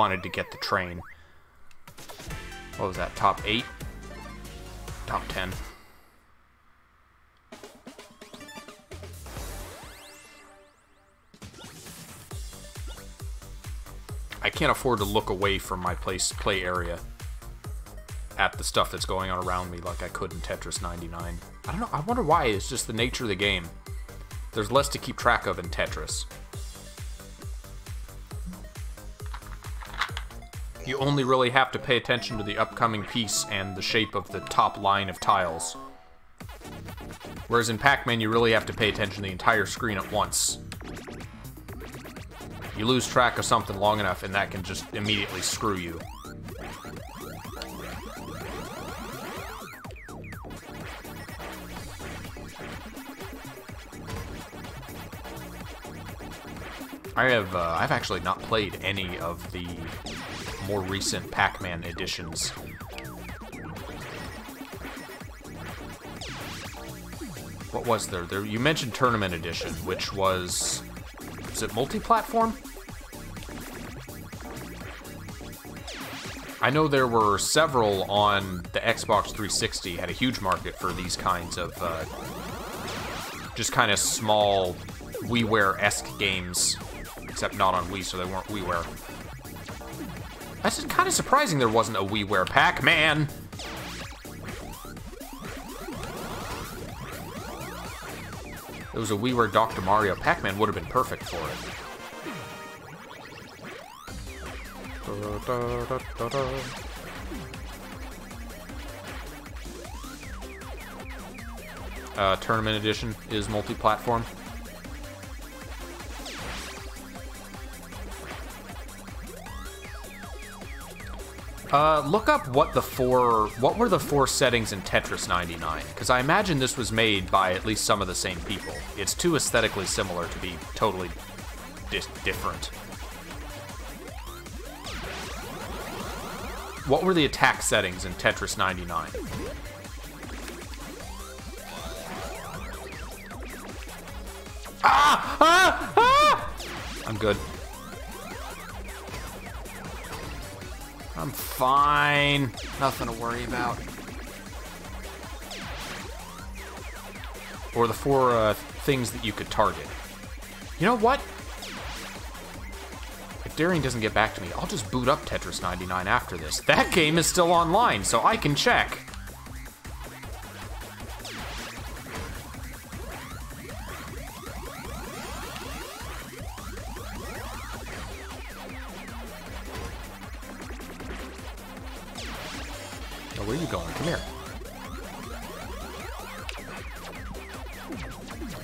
Speaker 1: Wanted to get the train. What was that? Top eight? Top ten. I can't afford to look away from my place play area at the stuff that's going on around me like I could in Tetris 99. I don't know, I wonder why, it's just the nature of the game. There's less to keep track of in Tetris. You only really have to pay attention to the upcoming piece and the shape of the top line of tiles. Whereas in Pac-Man, you really have to pay attention to the entire screen at once. You lose track of something long enough, and that can just immediately screw you. I have, uh, I've actually not played any of the more recent Pac-Man editions. What was there? There you mentioned Tournament Edition, which was is it multi-platform? I know there were several on the Xbox 360 had a huge market for these kinds of uh, just kind of small WiiWare-esque games, except not on Wii, so they weren't WiiWare. That's kind of surprising there wasn't a WiiWare Pac-Man. It was a WiiWare Dr. Mario. Pac-Man would have been perfect for it. Da, da, da, uh, Tournament Edition is multi-platform. Uh, look up what the four, what were the four settings in Tetris 99? Because I imagine this was made by at least some of the same people. It's too aesthetically similar to be totally different. What were the attack settings in Tetris 99? Ah! Ah! Ah! I'm good. I'm fine. Nothing to worry about. Or the four uh, things that you could target. You know what? If Darian doesn't get back to me, I'll just boot up Tetris 99 after this. That game is still online, so I can check.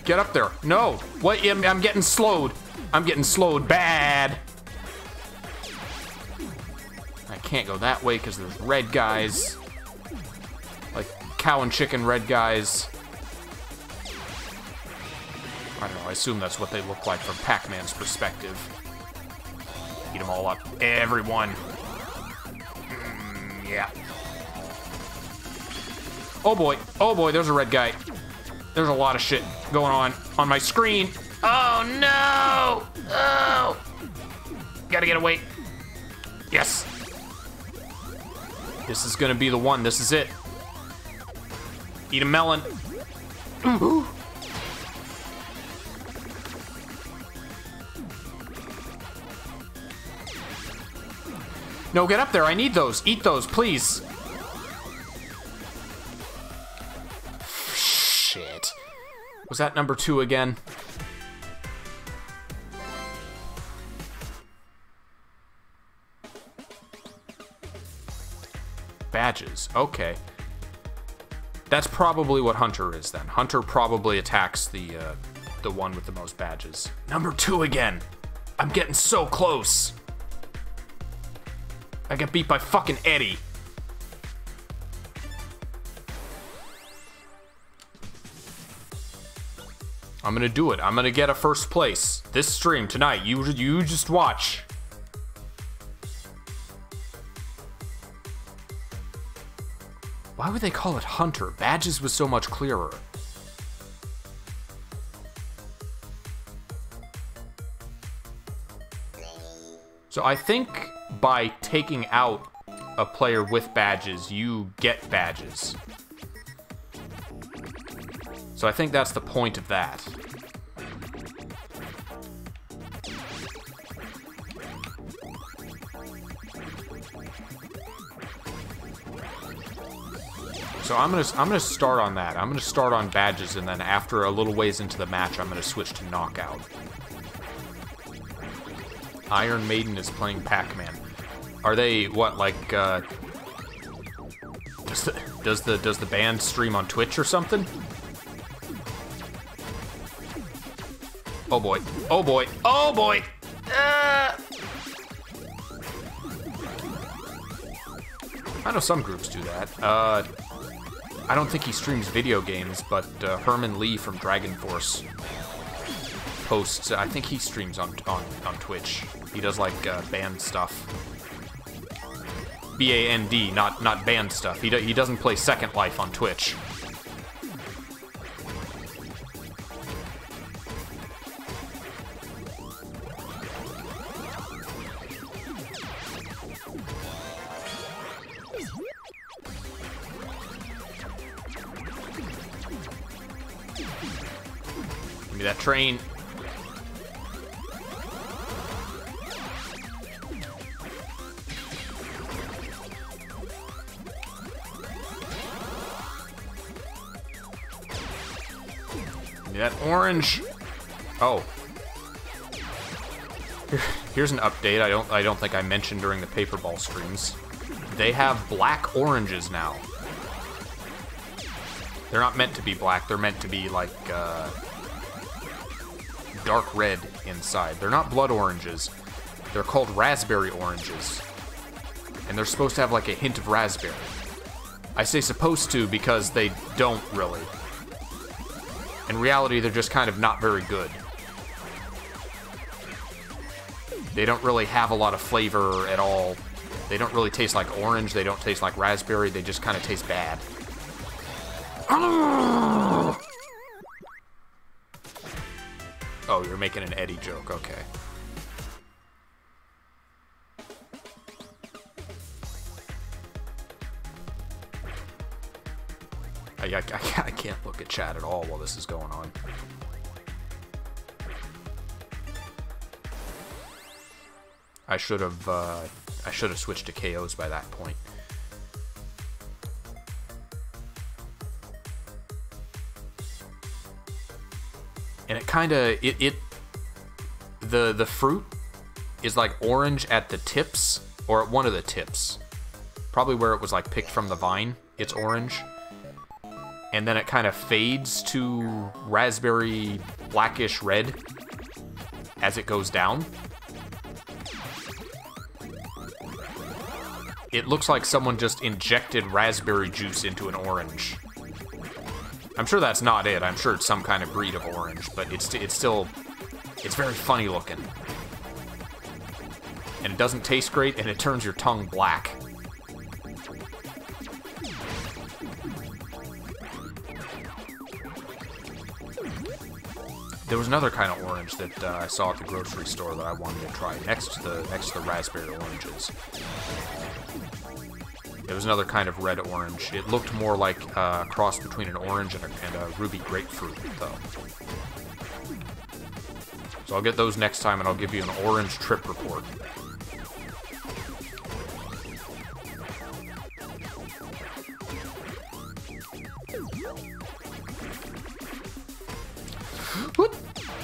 Speaker 1: Get up there. No. What? I'm getting slowed. I'm getting slowed bad. I can't go that way because there's red guys. Like cow and chicken red guys. I don't know. I assume that's what they look like from Pac-Man's perspective. Eat them all up. Everyone. Mm, yeah. Oh boy. Oh boy, there's a red guy. There's a lot of shit going on on my screen. Oh no! Oh! Gotta get away. Yes. This is gonna be the one. This is it. Eat a melon. Ooh. No, get up there. I need those. Eat those, please. Was that number two again? Badges. Okay. That's probably what Hunter is then. Hunter probably attacks the uh, the one with the most badges. Number two again. I'm getting so close. I get beat by fucking Eddie. I'm gonna do it. I'm gonna get a first place this stream tonight. You you just watch. Why would they call it Hunter? Badges was so much clearer. So I think by taking out a player with badges, you get badges. So I think that's the point of that. So I'm gonna I'm gonna start on that. I'm gonna start on badges, and then after a little ways into the match, I'm gonna switch to knockout. Iron Maiden is playing Pac-Man. Are they what like? Uh, does the does the does the band stream on Twitch or something? Oh boy. Oh boy. Oh boy! Uh... I know some groups do that. Uh, I don't think he streams video games, but uh, Herman Li from DragonForce posts. I think he streams on on, on Twitch. He does like uh, band stuff. B A N D, not not band stuff. He do, he doesn't play Second Life on Twitch. Train. That orange. Oh. Here's an update. I don't I don't think I mentioned during the paper ball streams. They have black oranges now. They're not meant to be black. They're meant to be like uh, dark red inside. They're not blood oranges. They're called raspberry oranges. And they're supposed to have like a hint of raspberry. I say supposed to because they don't really. In reality, they're just kind of not very good. They don't really have a lot of flavor at all. They don't really taste like orange. They don't taste like raspberry. They just kind of taste bad. Oh, you're making an Eddie joke. Okay. I, I, I can't- look at chat at all while this is going on. I should have uh, I should have switched to KOs by that point. Kind of it, it the the fruit is like orange at the tips or at one of the tips. Probably where it was like picked from the vine, it's orange. And then it kind of fades to raspberry blackish red as it goes down. It looks like someone just injected raspberry juice into an orange. I'm sure that's not it. I'm sure it's some kind of breed of orange, but it's it's still it's very funny looking. And it doesn't taste great and it turns your tongue black. There was another kind of orange that uh, I saw at the grocery store that I wanted to try next to the next to the raspberry oranges. It was another kind of red orange. It looked more like a cross between an orange and a, and a ruby grapefruit, though. So I'll get those next time, and I'll give you an orange trip report.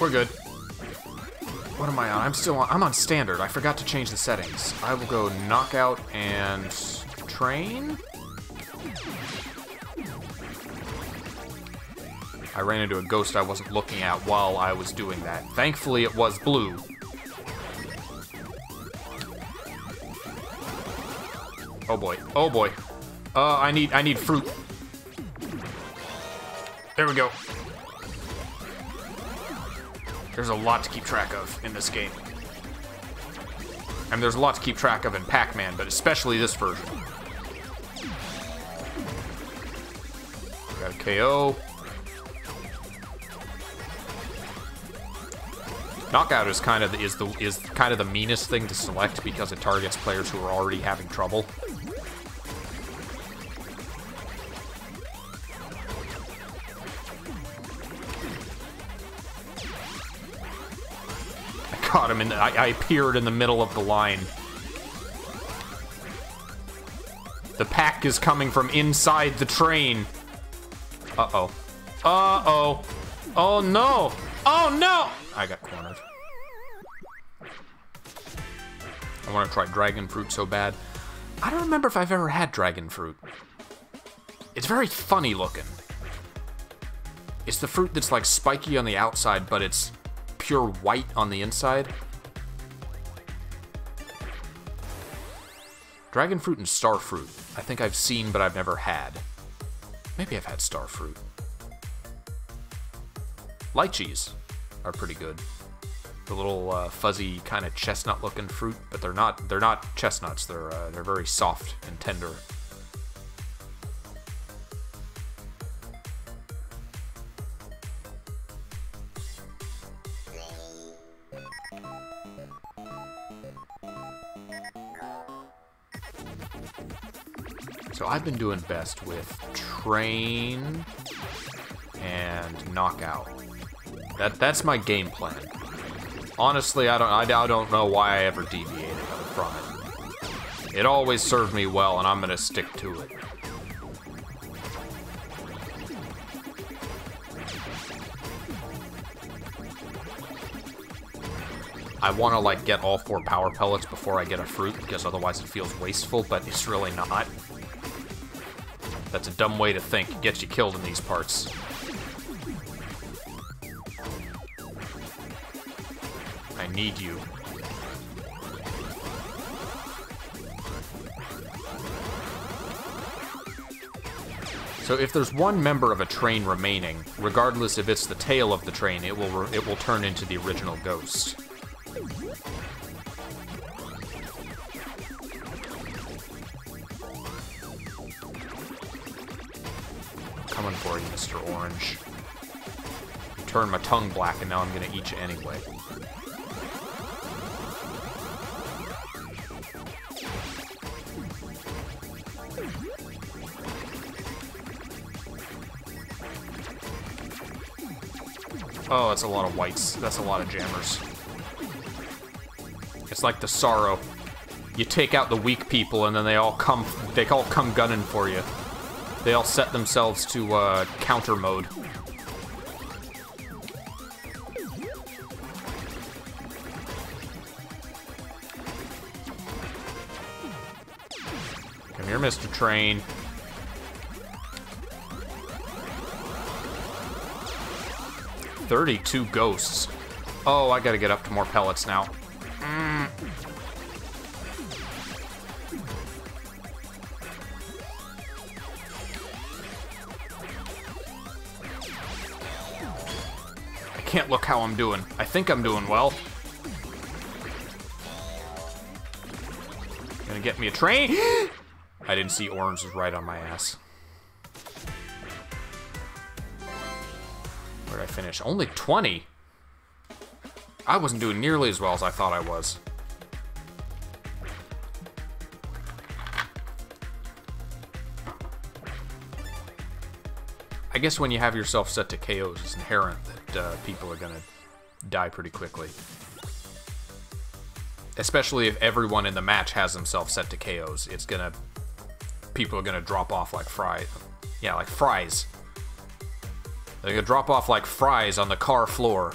Speaker 1: We're good. What am I on? I'm still on. I'm on standard. I forgot to change the settings. I will go knockout and train. I ran into a ghost I wasn't looking at while I was doing that. Thankfully, it was blue. Oh boy. Oh boy. Uh, I need I need fruit. There we go. There's a lot to keep track of in this game. Mean, there's a lot to keep track of in Pac-Man, but especially this version. KO. Knockout is kind of the, is the is kind of the meanest thing to select because it targets players who are already having trouble. I caught him in. The, I, I appeared in the middle of the line. The pack is coming from inside the train. Uh oh. Uh oh. Oh no. Oh no. I got cornered. I want to try dragon fruit so bad. I don't remember if I've ever had dragon fruit. It's very funny looking. It's the fruit that's like spiky on the outside, but it's pure white on the inside. Dragon fruit and star fruit. I think I've seen, but I've never had. Maybe I've had star fruit. Lychees. are pretty good. The little uh, fuzzy kind of chestnut-looking fruit, but they're not they're not chestnuts. They're uh, they're very soft and tender. So I've been doing best with train and knockout. That that's my game plan. Honestly, I don't I, I don't know why I ever deviated from it. It always served me well, and I'm gonna stick to it. I want to like get all four power pellets before I get a fruit because otherwise it feels wasteful, but it's really not. That's a dumb way to think. It gets you killed in these parts. I need you. So if there's one member of a train remaining, regardless if it's the tail of the train, it will it will turn into the original ghost. Turn my tongue black and now I'm gonna eat you anyway. Oh, that's a lot of whites. That's a lot of jammers. It's like the sorrow. You take out the weak people, and then they all come. They all come gunning for you. They all set themselves to uh, counter mode. Train. Thirty-two ghosts. Oh, I gotta get up to more pellets now. Mm. I can't look how I'm doing. I think I'm doing well. Gonna get me a train. I didn't see orange was right on my ass. Where did I finish? Only 20? I wasn't doing nearly as well as I thought I was. I guess when you have yourself set to KOs, it's inherent that uh, people are going to die pretty quickly. Especially if everyone in the match has themselves set to KOs. It's going to... People are going to drop off like fries. Yeah, like fries. They're to drop off like fries on the car floor.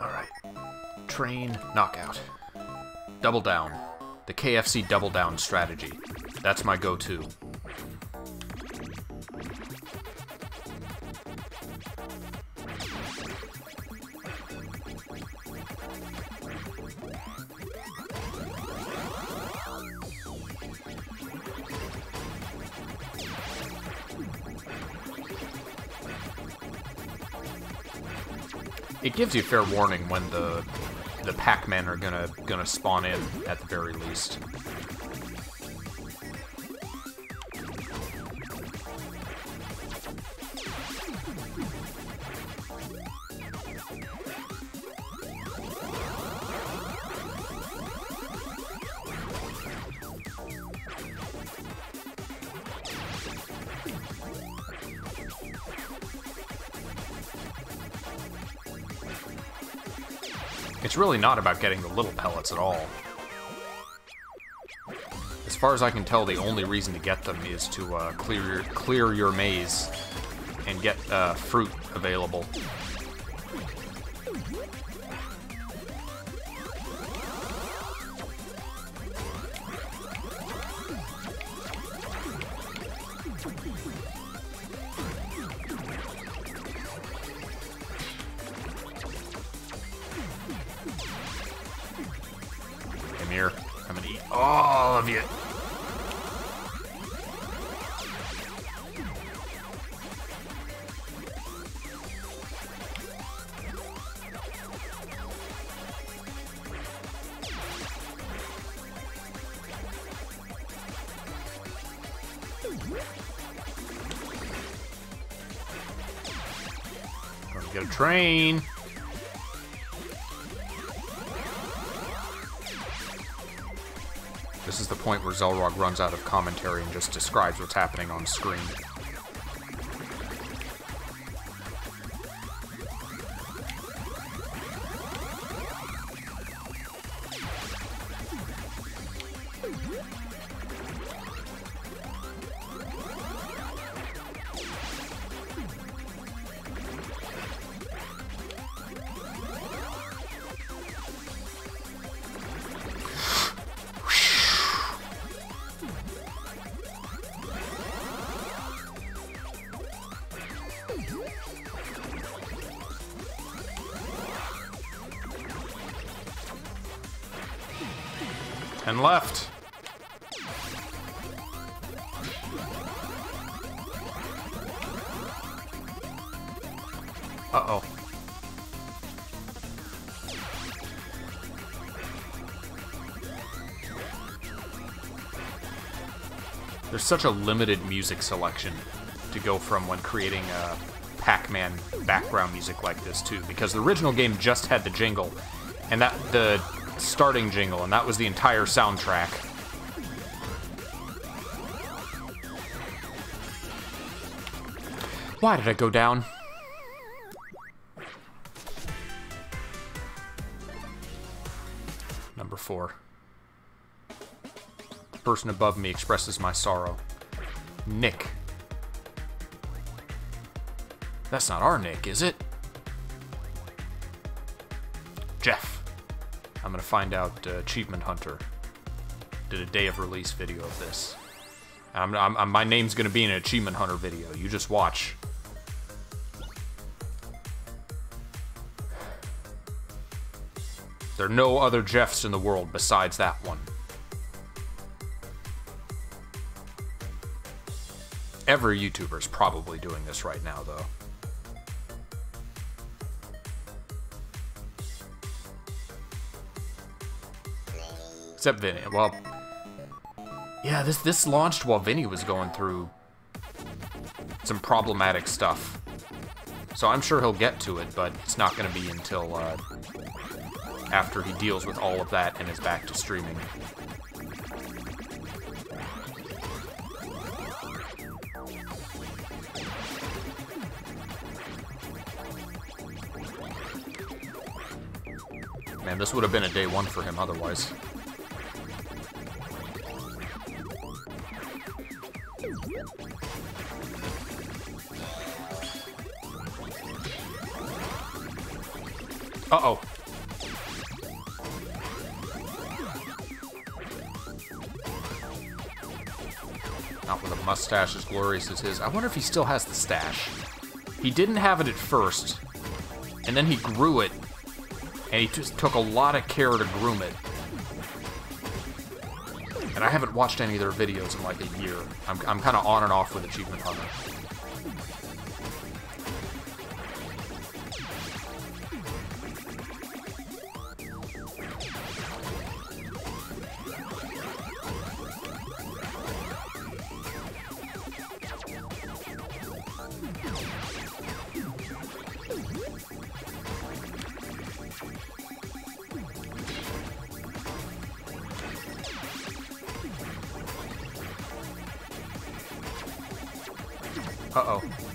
Speaker 1: Alright. Train knockout. Double down. The KFC double down strategy. That's my go-to. Gives you fair warning when the the Pac-Men are gonna gonna spawn in at the very least. Really not about getting the little pellets at all. As far as I can tell, the only reason to get them is to uh, clear your, clear your maze and get uh, fruit available. All of you. Get a train. Point where Xelrog runs out of commentary and just describes what's happening on screen. Such a limited music selection to go from when creating a Pac-Man background music like this too, because the original game just had the jingle, and that the starting jingle, and that was the entire soundtrack. Why did I go down? Person above me expresses my sorrow. Nick. That's not our Nick, is it? Jeff. I'm gonna find out uh, Achievement Hunter did a day of release video of this. I'm, I'm, I'm, my name's gonna be in an Achievement Hunter video. You just watch. There are no other Jeffs in the world besides that one. Every YouTuber's probably doing this right now, though. Except Vinny. Well, yeah, this this launched while Vinny was going through some problematic stuff. So I'm sure he'll get to it, but it's not going to be until uh, after he deals with all of that and is back to streaming. This would have been a day one for him otherwise. Uh-oh. Not with a mustache as glorious as his. I wonder if he still has the stash. He didn't have it at first, and then he grew it, and he just took a lot of care to groom it. And I haven't watched any of their videos in like a year. I'm, I'm kind of on and off with Achievement Hunter.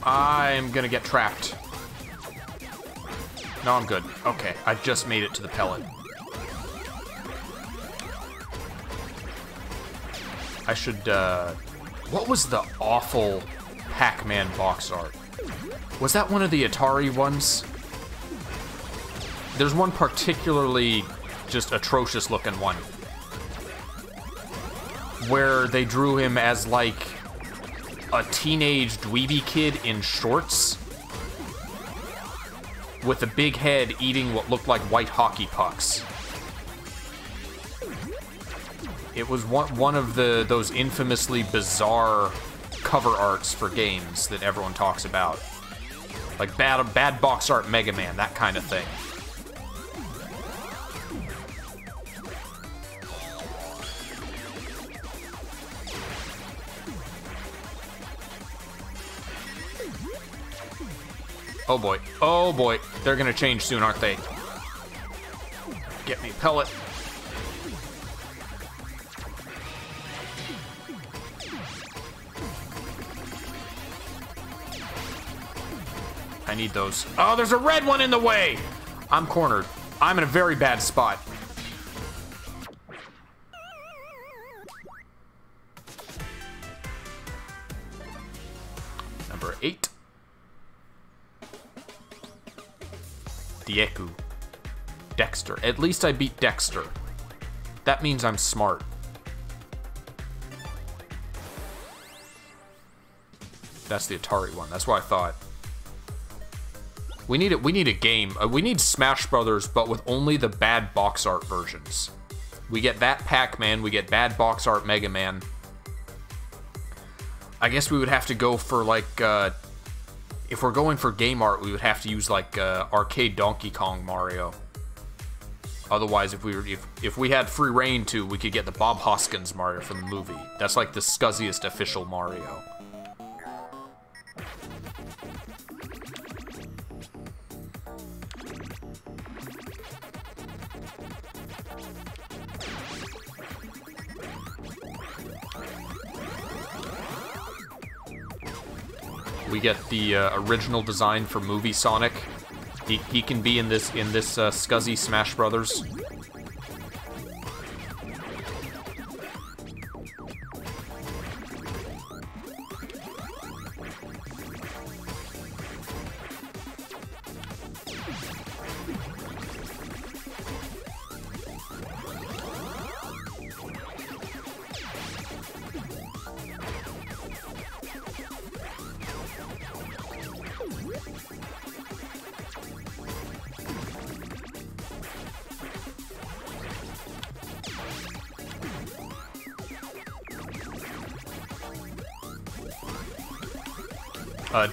Speaker 1: I'm gonna get trapped. No, I'm good. Okay, I just made it to the pellet. I should, uh... What was the awful Pac-Man box art? Was that one of the Atari ones? There's one particularly just atrocious looking one. Where they drew him as, like, a teenage dweeby kid in shorts with a big head eating what looked like white hockey pucks. It was one one of the those infamously bizarre cover arts for games that everyone talks about. Like bad bad box art Mega Man, that kind of thing. Oh boy. Oh boy. They're gonna change soon, aren't they? Get me pellet. I need those. Oh, there's a red one in the way! I'm cornered. I'm in a very bad spot. At least I beat Dexter. That means I'm smart. That's the Atari one. That's what I thought. We need it. We need a game. Uh, we need Smash Brothers, but with only the bad box art versions. We get that Pac-Man. We get bad box art Mega Man. I guess we would have to go for like, uh, if we're going for game art, we would have to use like uh, arcade Donkey Kong Mario. Otherwise, if we were, if if we had free reign to, we could get the Bob Hoskins Mario from the movie. That's like the scuzziest official Mario. We get the uh, original design for movie Sonic. He, he can be in this in this uh, scuzzy Smash Brothers.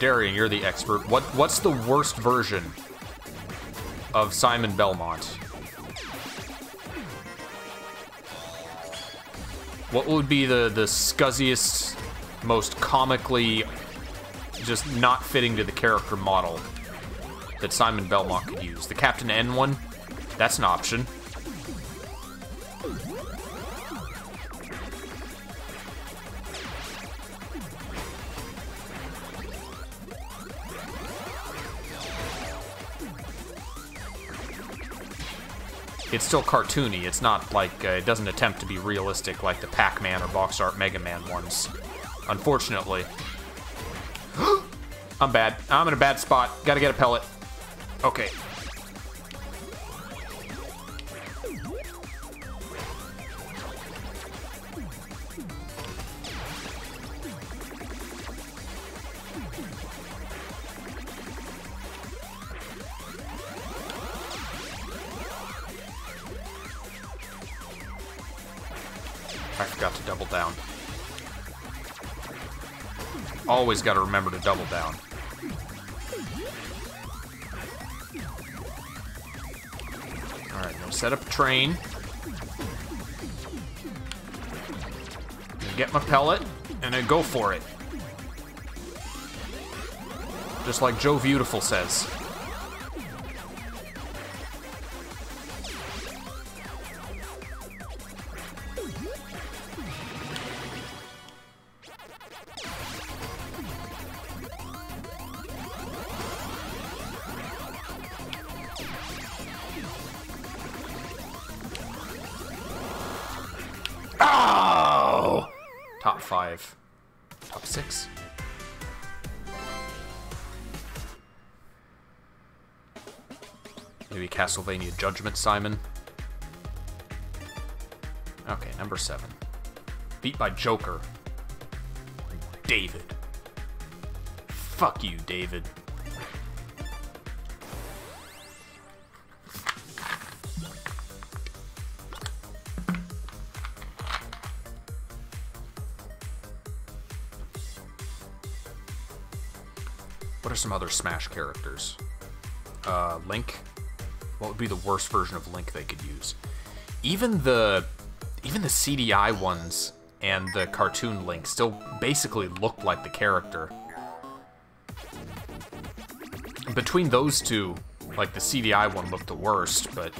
Speaker 1: Darian, you're the expert. What what's the worst version of Simon Belmont? What would be the the scuzziest, most comically just not fitting to the character model that Simon Belmont could use? The Captain N one? That's an option. It's still cartoony. It's not like uh, it doesn't attempt to be realistic like the Pac-Man or box art Mega Man ones. Unfortunately. I'm bad. I'm in a bad spot. Gotta get a pellet. Okay. Always got to remember to double down. Alright, now set up a train. Get my pellet, and then go for it. Just like Joe Beautiful says. Castlevania Judgment, Simon. Okay, number seven. Beat by Joker. David. Fuck you, David. What are some other Smash characters? Uh, Link. What would be the worst version of Link they could use? Even the even the CDI ones and the cartoon Link still basically look like the character. Between those two, like the CDI one looked the worst, but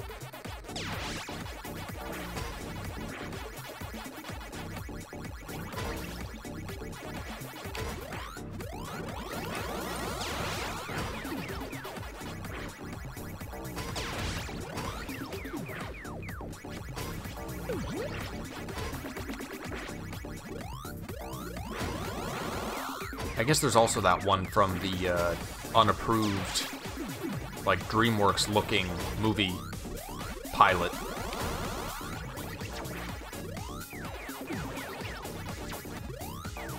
Speaker 1: there's also that one from the uh, unapproved, like DreamWorks looking movie pilot.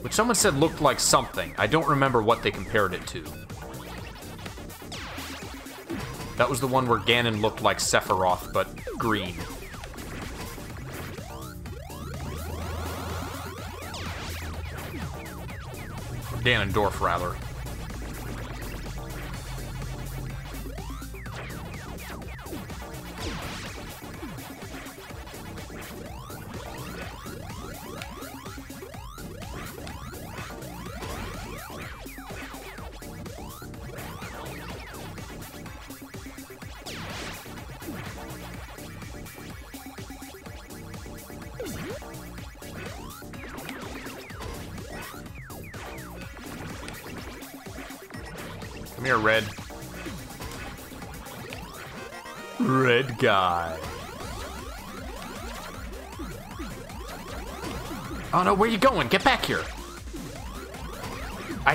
Speaker 1: Which someone said looked like something. I don't remember what they compared it to. That was the one where Ganon looked like Sephiroth, but green. Ganondorf, rather.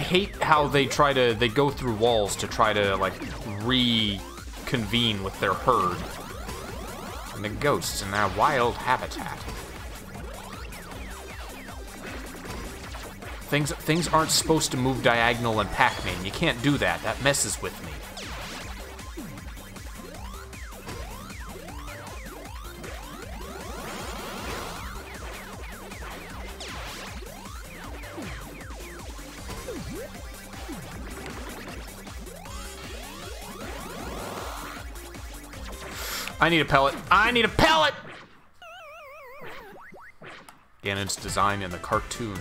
Speaker 1: Hate how they try to, they go through walls to try to, like, reconvene with their herd. And the ghosts in their wild habitat. Things things aren't supposed to move diagonal in Pac-Man. You can't do that. That messes with me. I need a pellet. I need a pellet! Ganon's design in the cartoon.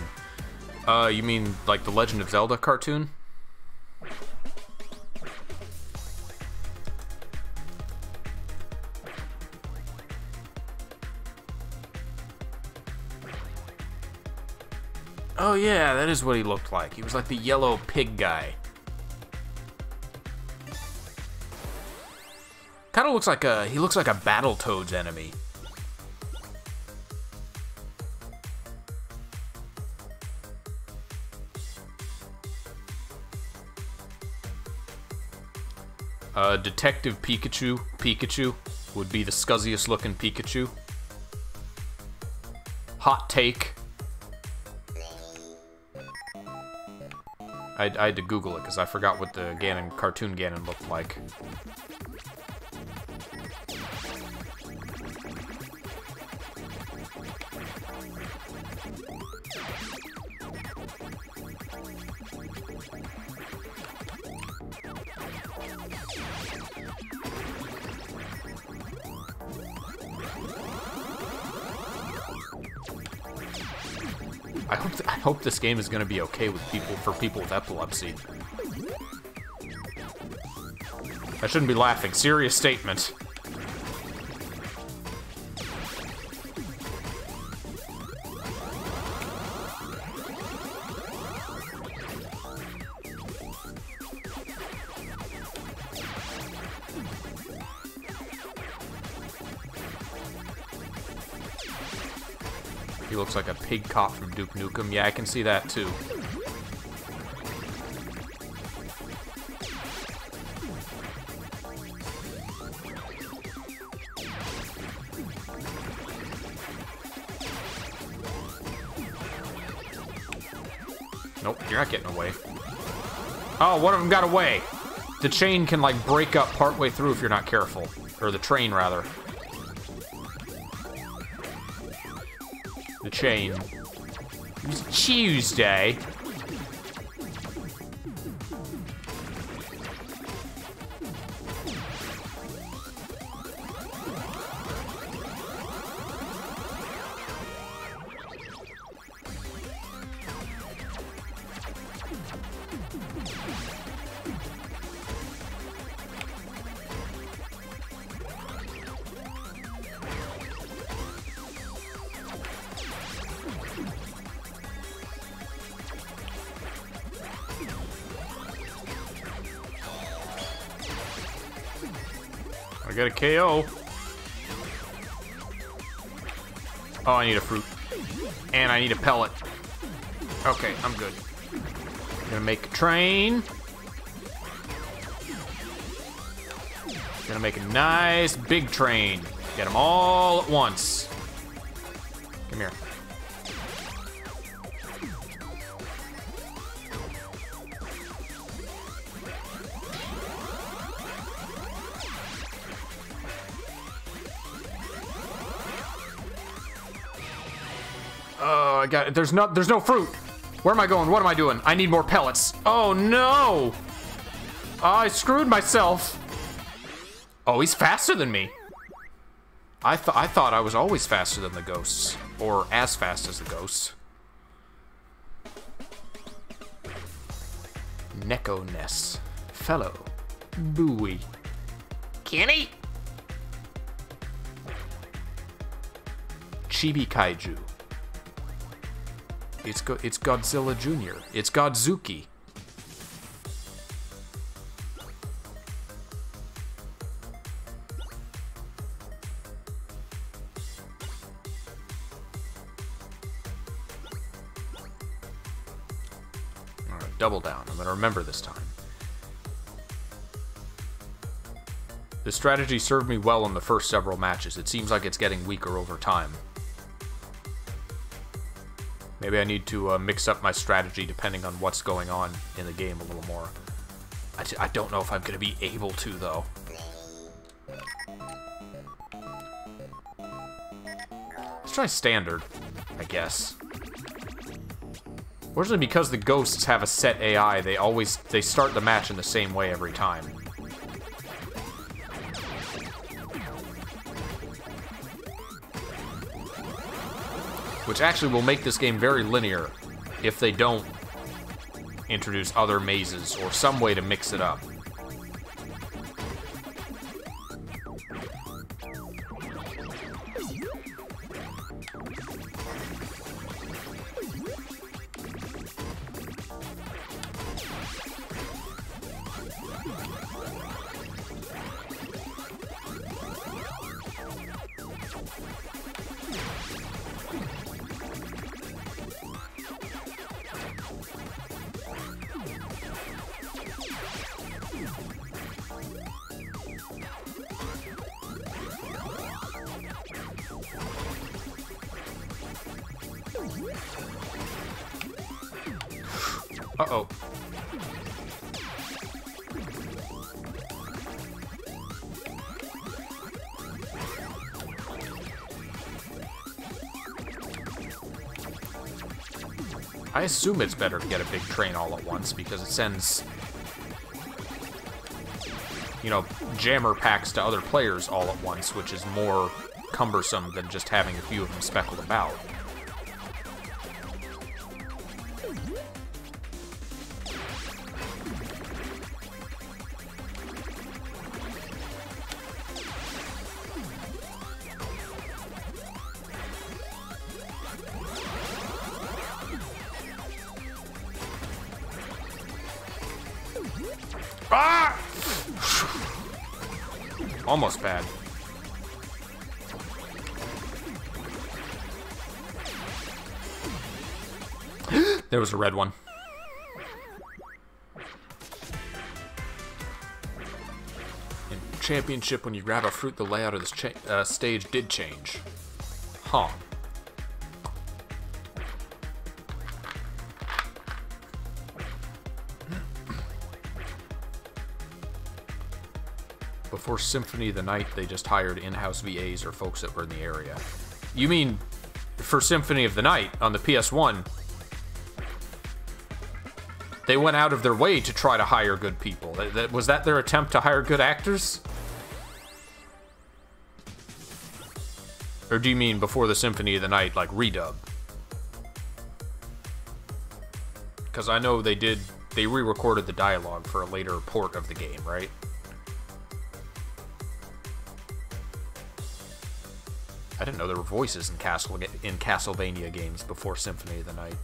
Speaker 1: Uh, you mean like the Legend of Zelda cartoon? Oh yeah, that is what he looked like. He was like the yellow pig guy. Looks like a he looks like a Battle Toads enemy. Uh, Detective Pikachu, Pikachu, would be the scuzziest looking Pikachu. Hot take. I, I had to Google it because I forgot what the Ganon cartoon Ganon looked like. This game is going to be okay with people for people with epilepsy. I shouldn't be laughing. Serious statement. Pig cop from Duke Nukem. Yeah, I can see that too. Nope, you're not getting away. Oh, one of them got away. The chain can, like, break up partway through if you're not careful. Or the train, rather. Chain. It was Tuesday. Need a fruit. And I need a pellet. Okay, I'm good. Gonna make a train. Gonna make a nice big train. Get them all at once. Uh, I got. There's no, there's no fruit. Where am I going? What am I doing? I need more pellets. Oh no! I screwed myself. Oh, he's faster than me. I thought I thought I was always faster than the ghosts, or as fast as the ghosts. Neko Ness, fellow, buoy, Kenny, Chibi Kaiju. It's go it's Godzilla Jr. It's Godzooky. Alright, double down. I'm gonna remember this time. The strategy served me well in the first several matches. It seems like it's getting weaker over time. Maybe I need to uh, mix up my strategy depending on what's going on in the game a little more. I t I don't know if I'm going to be able to, though. Let's try standard, I guess. Fortunately, because the ghosts have a set AI, they always they start the match in the same way every time. Which actually will make this game very linear if they don't introduce other mazes or some way to mix it up. Assume it's better to get a big train all at once because it sends, you know, jammer packs to other players all at once, which is more cumbersome than just having a few of them speckled about. Red one. In Championship, when you grab a fruit, the layout of this uh, stage did change. Huh. Before Symphony of the Night, they just hired in-house VAs or folks that were in the area. You mean for Symphony of the Night on the PS1, they went out of their way to try to hire good people. Was that their attempt to hire good actors? Or do you mean before the Symphony of the Night, like redub? Because I know they did, they re-recorded the dialogue for a later port of the game, right? I didn't know there were voices in Castle in Castlevania games before Symphony of the Night.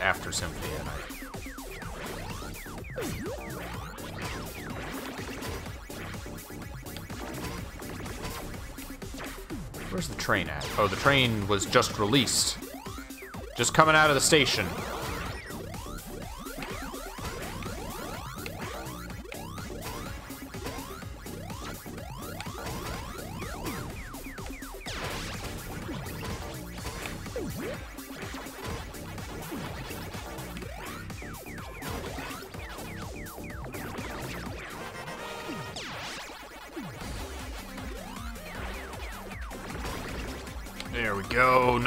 Speaker 1: After Symphony of Night. Where's the train at? Oh, the train was just released. Just coming out of the station.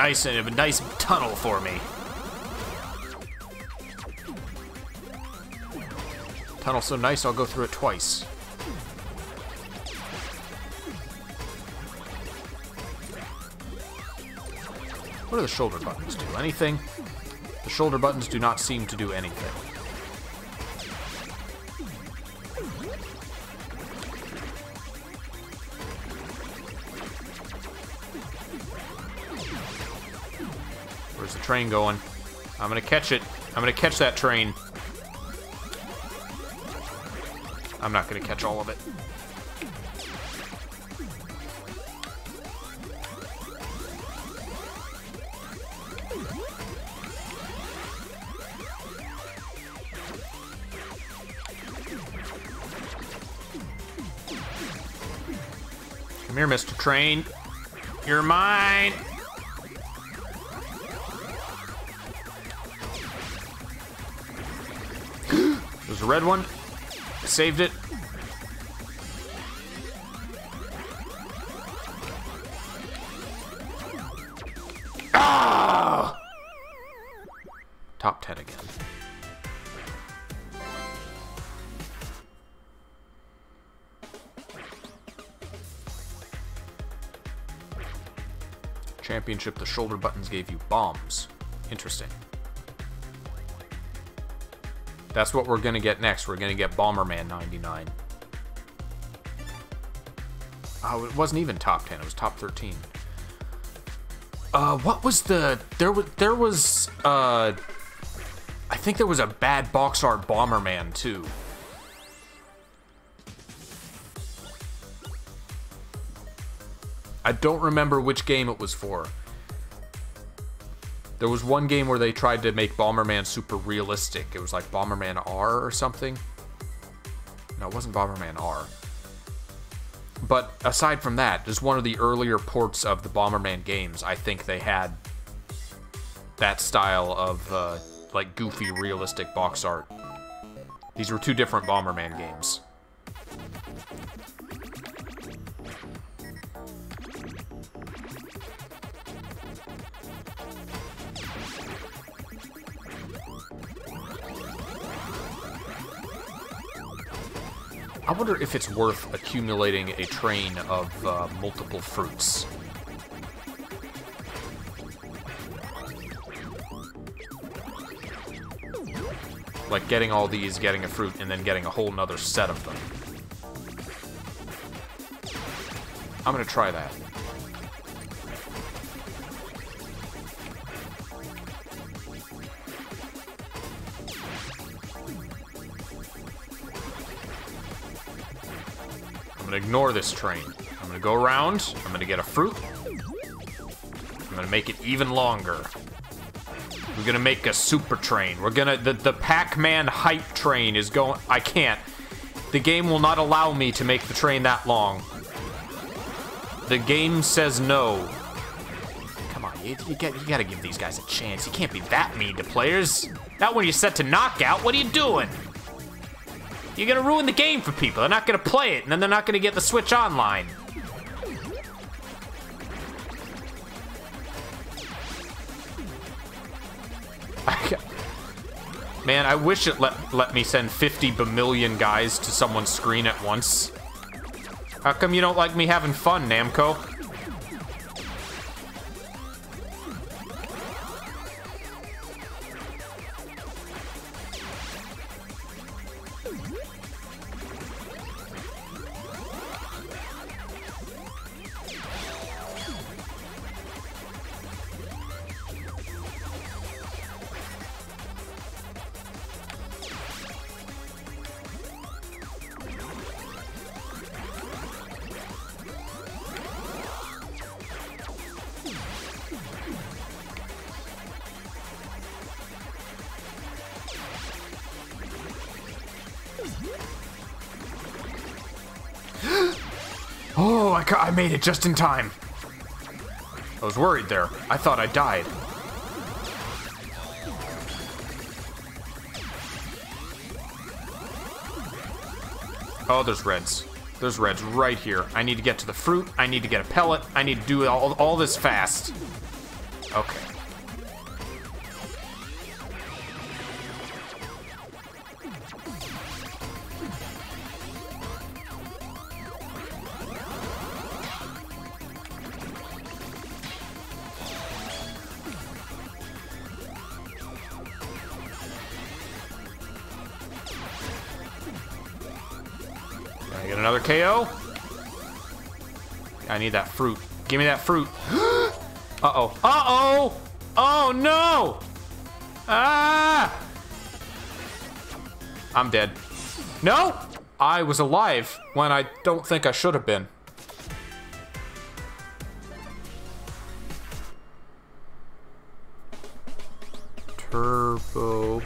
Speaker 1: Nice and a nice tunnel for me. Tunnel so nice, I'll go through it twice. What do the shoulder buttons do? Anything? The shoulder buttons do not seem to do anything. Train going? I'm gonna catch it. I'm gonna catch that train. I'm not gonna catch all of it. Come here, Mr. Train. You're mine. Red one. Saved it. Ah! Top 10 again. Championship, the shoulder buttons gave you bombs. Interesting. That's what we're gonna get next. We're gonna get Bomberman 99. Oh, it wasn't even top 10. It was top 13. Uh, what was the... There was... There was, uh... I think there was a bad box art Bomberman, too. I don't remember which game it was for. There was one game where they tried to make Bomberman super realistic. It was like Bomberman R or something. No, it wasn't Bomberman R. But aside from that, just one of the earlier ports of the Bomberman games, I think they had that style of uh, like goofy, realistic box art. These were two different Bomberman games. I wonder if it's worth accumulating a train of uh, multiple fruits. Like getting all these, getting a fruit, and then getting a whole nother set of them. I'm gonna try that. Ignore this train. I'm gonna go around. I'm gonna get a fruit. I'm gonna make it even longer. We're gonna make a super train. We're gonna the the Pac-Man hype train is going. I can't. The game will not allow me to make the train that long. The game says no. Come on, you, you, get, you gotta give these guys a chance. You can't be that mean to players. Not when you're set to knockout. What are you doing? You're gonna ruin the game for people. They're not gonna play it, and then they're not gonna get the Switch online. Man, I wish it let, let me send 50 bamillion guys to someone's screen at once. How come you don't like me having fun, Namco? Made it just in time. I was worried there. I thought I died. Oh, there's reds. There's reds right here. I need to get to the fruit. I need to get a pellet. I need to do all, all this fast. Okay. Need that fruit. Give me that fruit. Uh-oh. Uh-oh! Oh, no! Ah! I'm dead. No! I was alive when I don't think I should have been. Turbo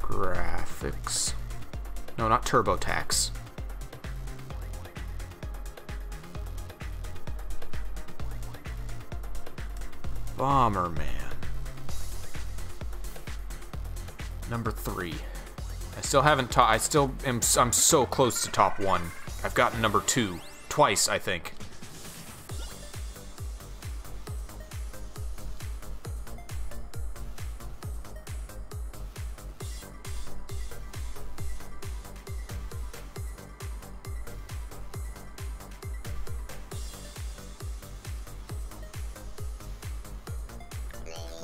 Speaker 1: graphics. No, not TurboTax. Still haven't taught. I still am. I'm so close to top one. I've gotten number two twice, I think.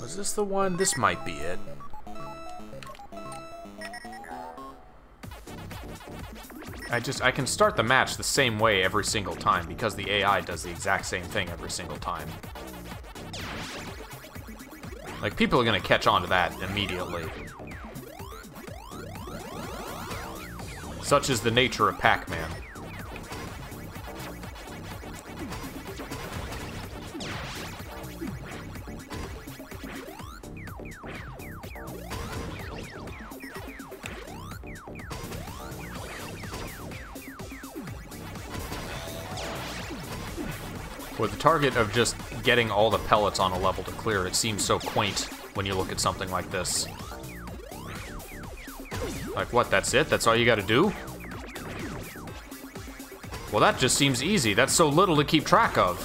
Speaker 1: Was this the one? This might be it. I just, I can start the match the same way every single time because the AI does the exact same thing every single time. Like, people are gonna catch on to that immediately. Such is the nature of Pac-Man. Target of just getting all the pellets on a level to clear, it seems so quaint when you look at something like this. Like, what, that's it? That's all you gotta do? Well, that just seems easy. That's so little to keep track of.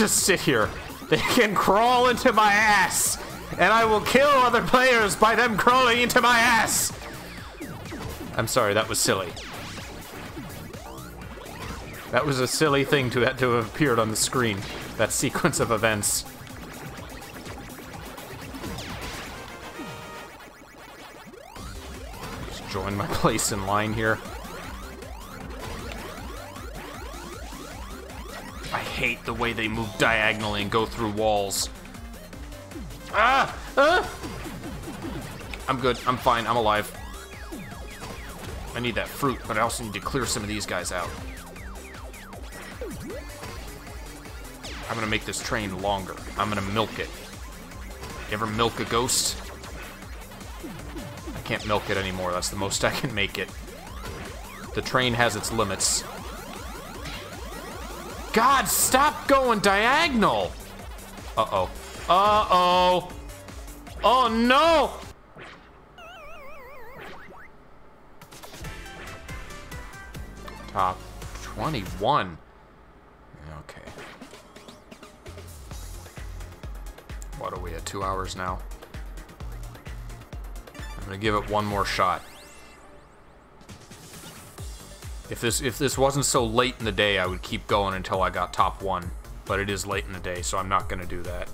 Speaker 1: Just sit here. They can crawl into my ass, and I will kill other players by them crawling into my ass. I'm sorry, that was silly. That was a silly thing to, to have appeared on the screen. That sequence of events. Just join my place in line here. Hate the way they move diagonally and go through walls. Ah! Ah! I'm good. I'm fine. I'm alive. I need that fruit, but I also need to clear some of these guys out. I'm gonna make this train longer. I'm gonna milk it. You ever milk a ghost? I can't milk it anymore. That's the most I can make it. The train has its limits. God, stop going diagonal! Uh-oh. Uh-oh! Oh, no! Top 21. Okay. What are we at? Two hours now? I'm gonna give it one more shot. If this if this wasn't so late in the day, I would keep going until I got top one. But it is late in the day, so I'm not gonna do that.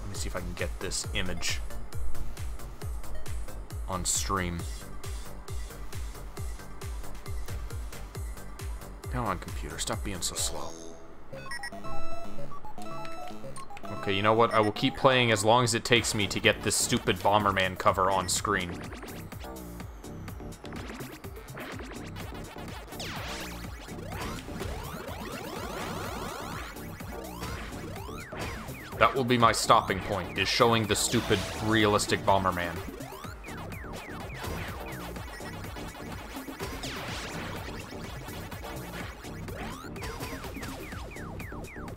Speaker 1: Let me see if I can get this image on stream. Come on, computer, stop being so slow. Okay, you know what? I will keep playing as long as it takes me to get this stupid Bomberman cover on screen. That will be my stopping point, is showing the stupid, realistic Bomberman.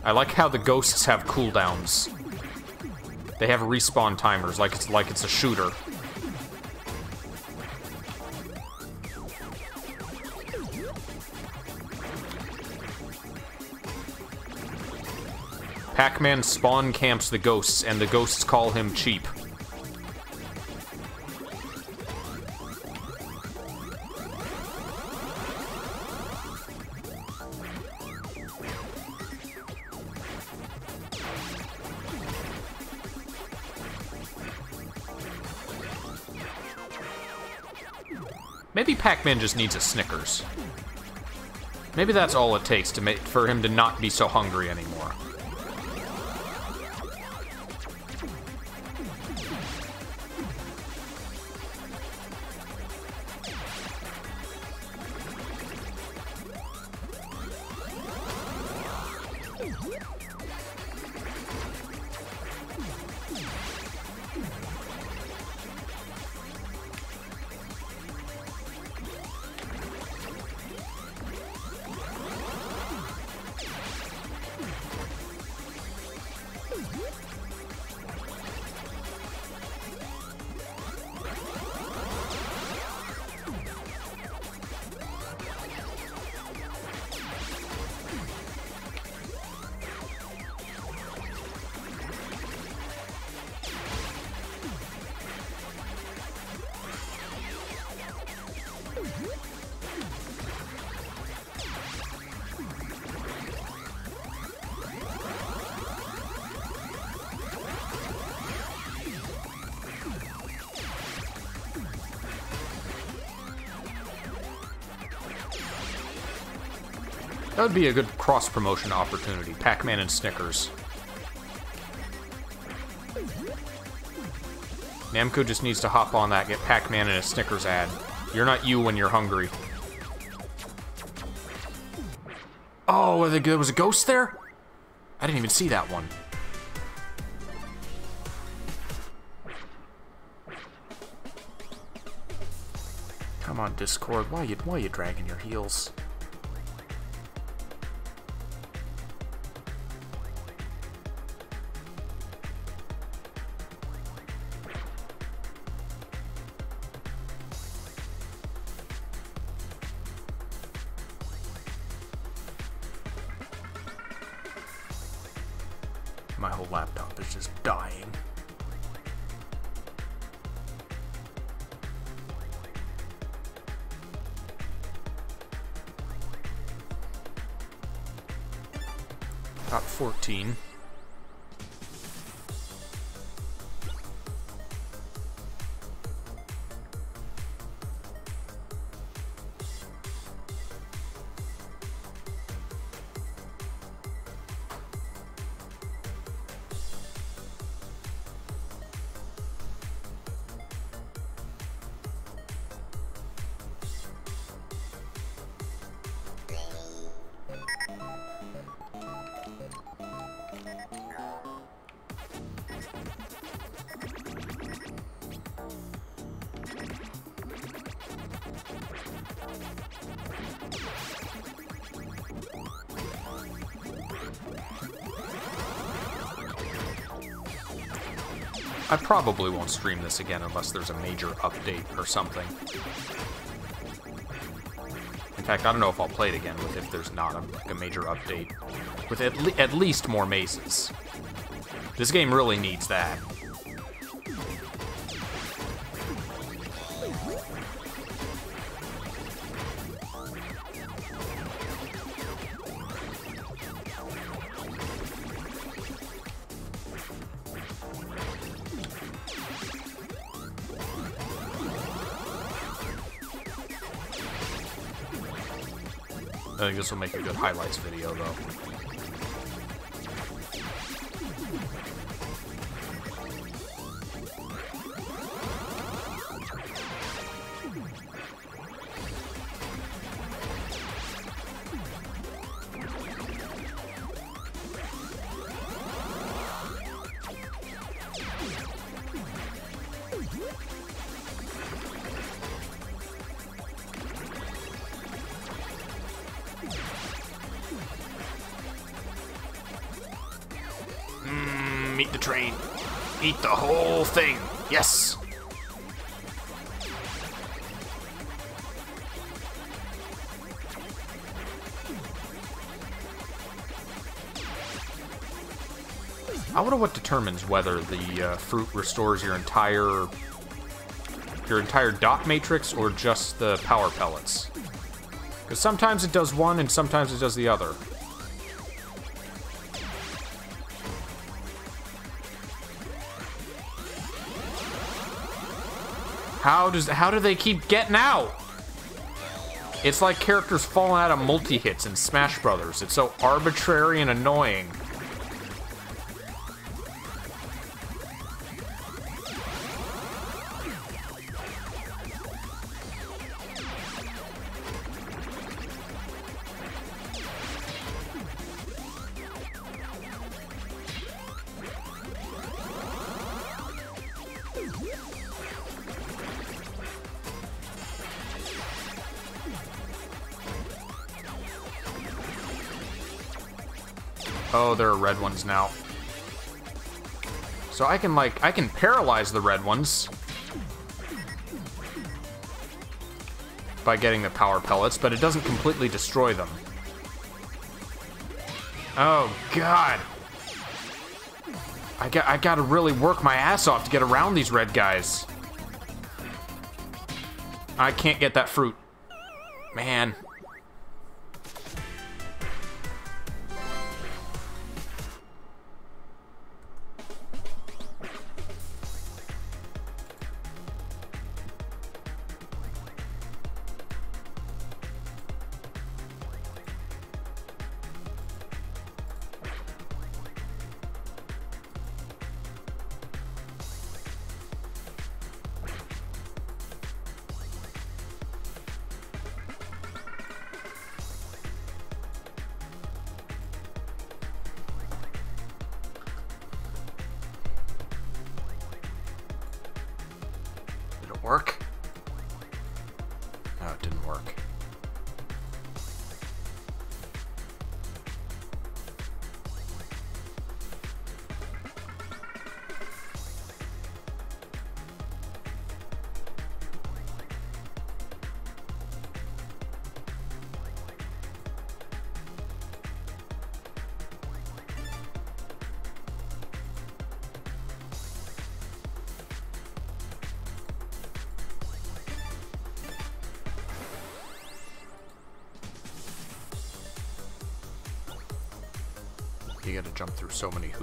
Speaker 1: I like how the ghosts have cooldowns. They have respawn timers, like it's like it's a shooter. Pac-Man spawn camps the ghosts, and the ghosts call him cheap. Maybe Pac-Man just needs a Snickers. Maybe that's all it takes to make for him to not be so hungry anymore. That would be a good cross-promotion opportunity, Pac-Man and Snickers. Namco just needs to hop on that, get Pac-Man and a Snickers ad. You're not you when you're hungry. Oh, there was a ghost there? I didn't even see that one. Come on, Discord. Why are you, why are you dragging your heels? I probably won't stream this again unless there's a major update or something. In fact, I don't know if I'll play it again with if there's not a, like a major update. With at, le at least more mazes. This game really needs that. This will make a good highlights video, though. Eat the whole thing. Yes. I wonder what determines whether the uh, fruit restores your entire your entire dot matrix or just the power pellets. Because sometimes it does one and sometimes it does the other. How does how do they keep getting out? It's like characters falling out of multi-hits in Smash Brothers. It's so arbitrary and annoying. There are red ones now. So I can, like, I can paralyze the red ones. By getting the power pellets, but it doesn't completely destroy them. Oh, God. I got, I gotta really work my ass off to get around these red guys. I can't get that fruit. Man.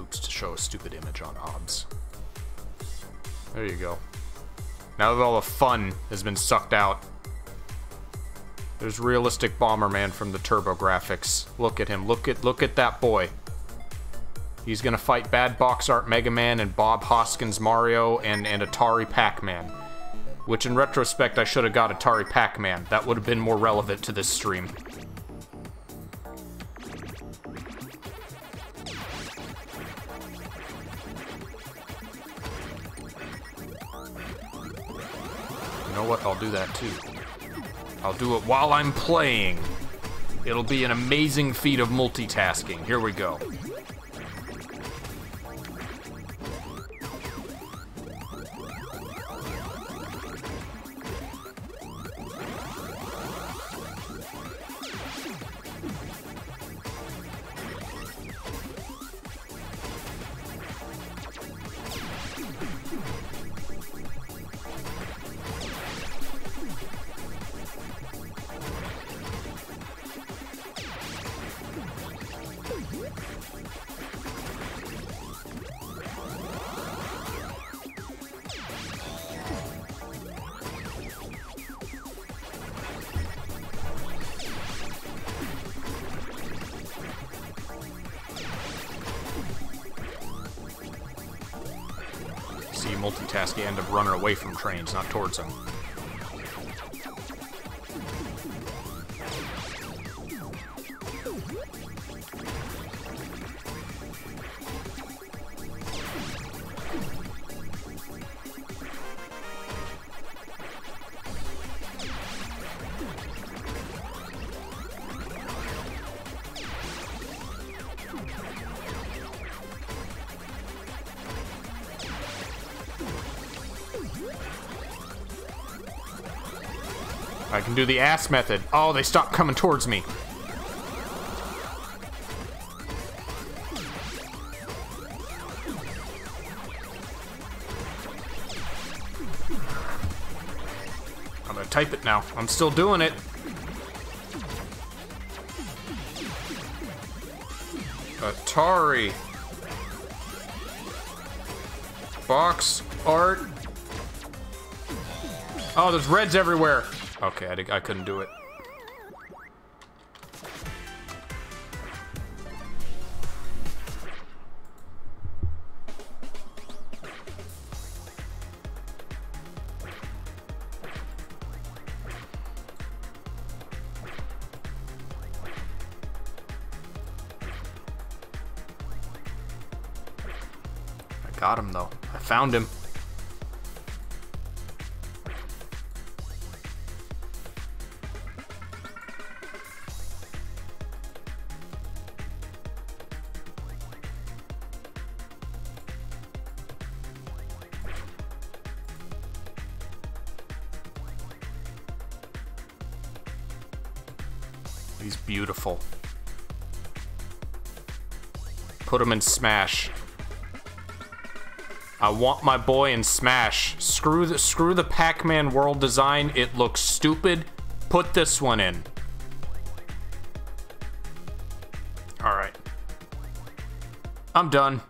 Speaker 1: To show a stupid image on OBS. There you go. Now that all the fun has been sucked out, there's realistic Bomberman from the TurboGrafx. Look at him. Look at look at that boy. He's gonna fight Bad Box Art Mega Man and Bob Hoskins Mario and, and Atari Pac-Man. Which in retrospect I should have got Atari Pac-Man. That would have been more relevant to this stream. Know what? I'll do that too. I'll do it while I'm playing. It'll be an amazing feat of multitasking. Here we go. Trains, not towards them. Do the ass method. Oh, they stopped coming towards me. I'm gonna type it now. I'm still doing it. Atari. Box art. Oh, there's reds everywhere. Okay, I, I couldn't do it. Put him in Smash. I want my boy in Smash. Screw the screw the Pac-Man world design. It looks stupid. Put this one in. All right. I'm done.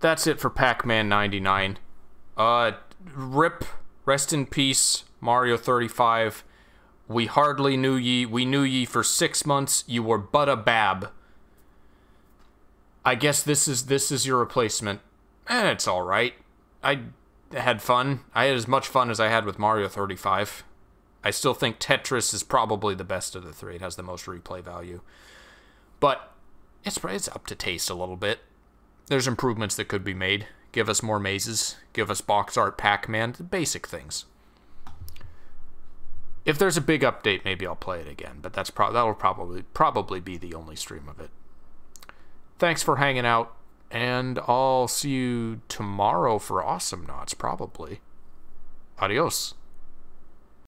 Speaker 1: That's it for Pac-Man 99. Uh rip rest in peace Mario 35. We hardly knew ye. We knew ye for 6 months. You were but a bab. I guess this is this is your replacement. And it's all right. I had fun. I had as much fun as I had with Mario 35. I still think Tetris is probably the best of the three. It has the most replay value. But it's it's up to taste a little bit. There's improvements that could be made. Give us more mazes. Give us box art Pac-Man. The basic things. If there's a big update, maybe I'll play it again. But that's pro that'll probably probably be the only stream of it. Thanks for hanging out. And I'll see you tomorrow for Awesomenauts, probably. Adios.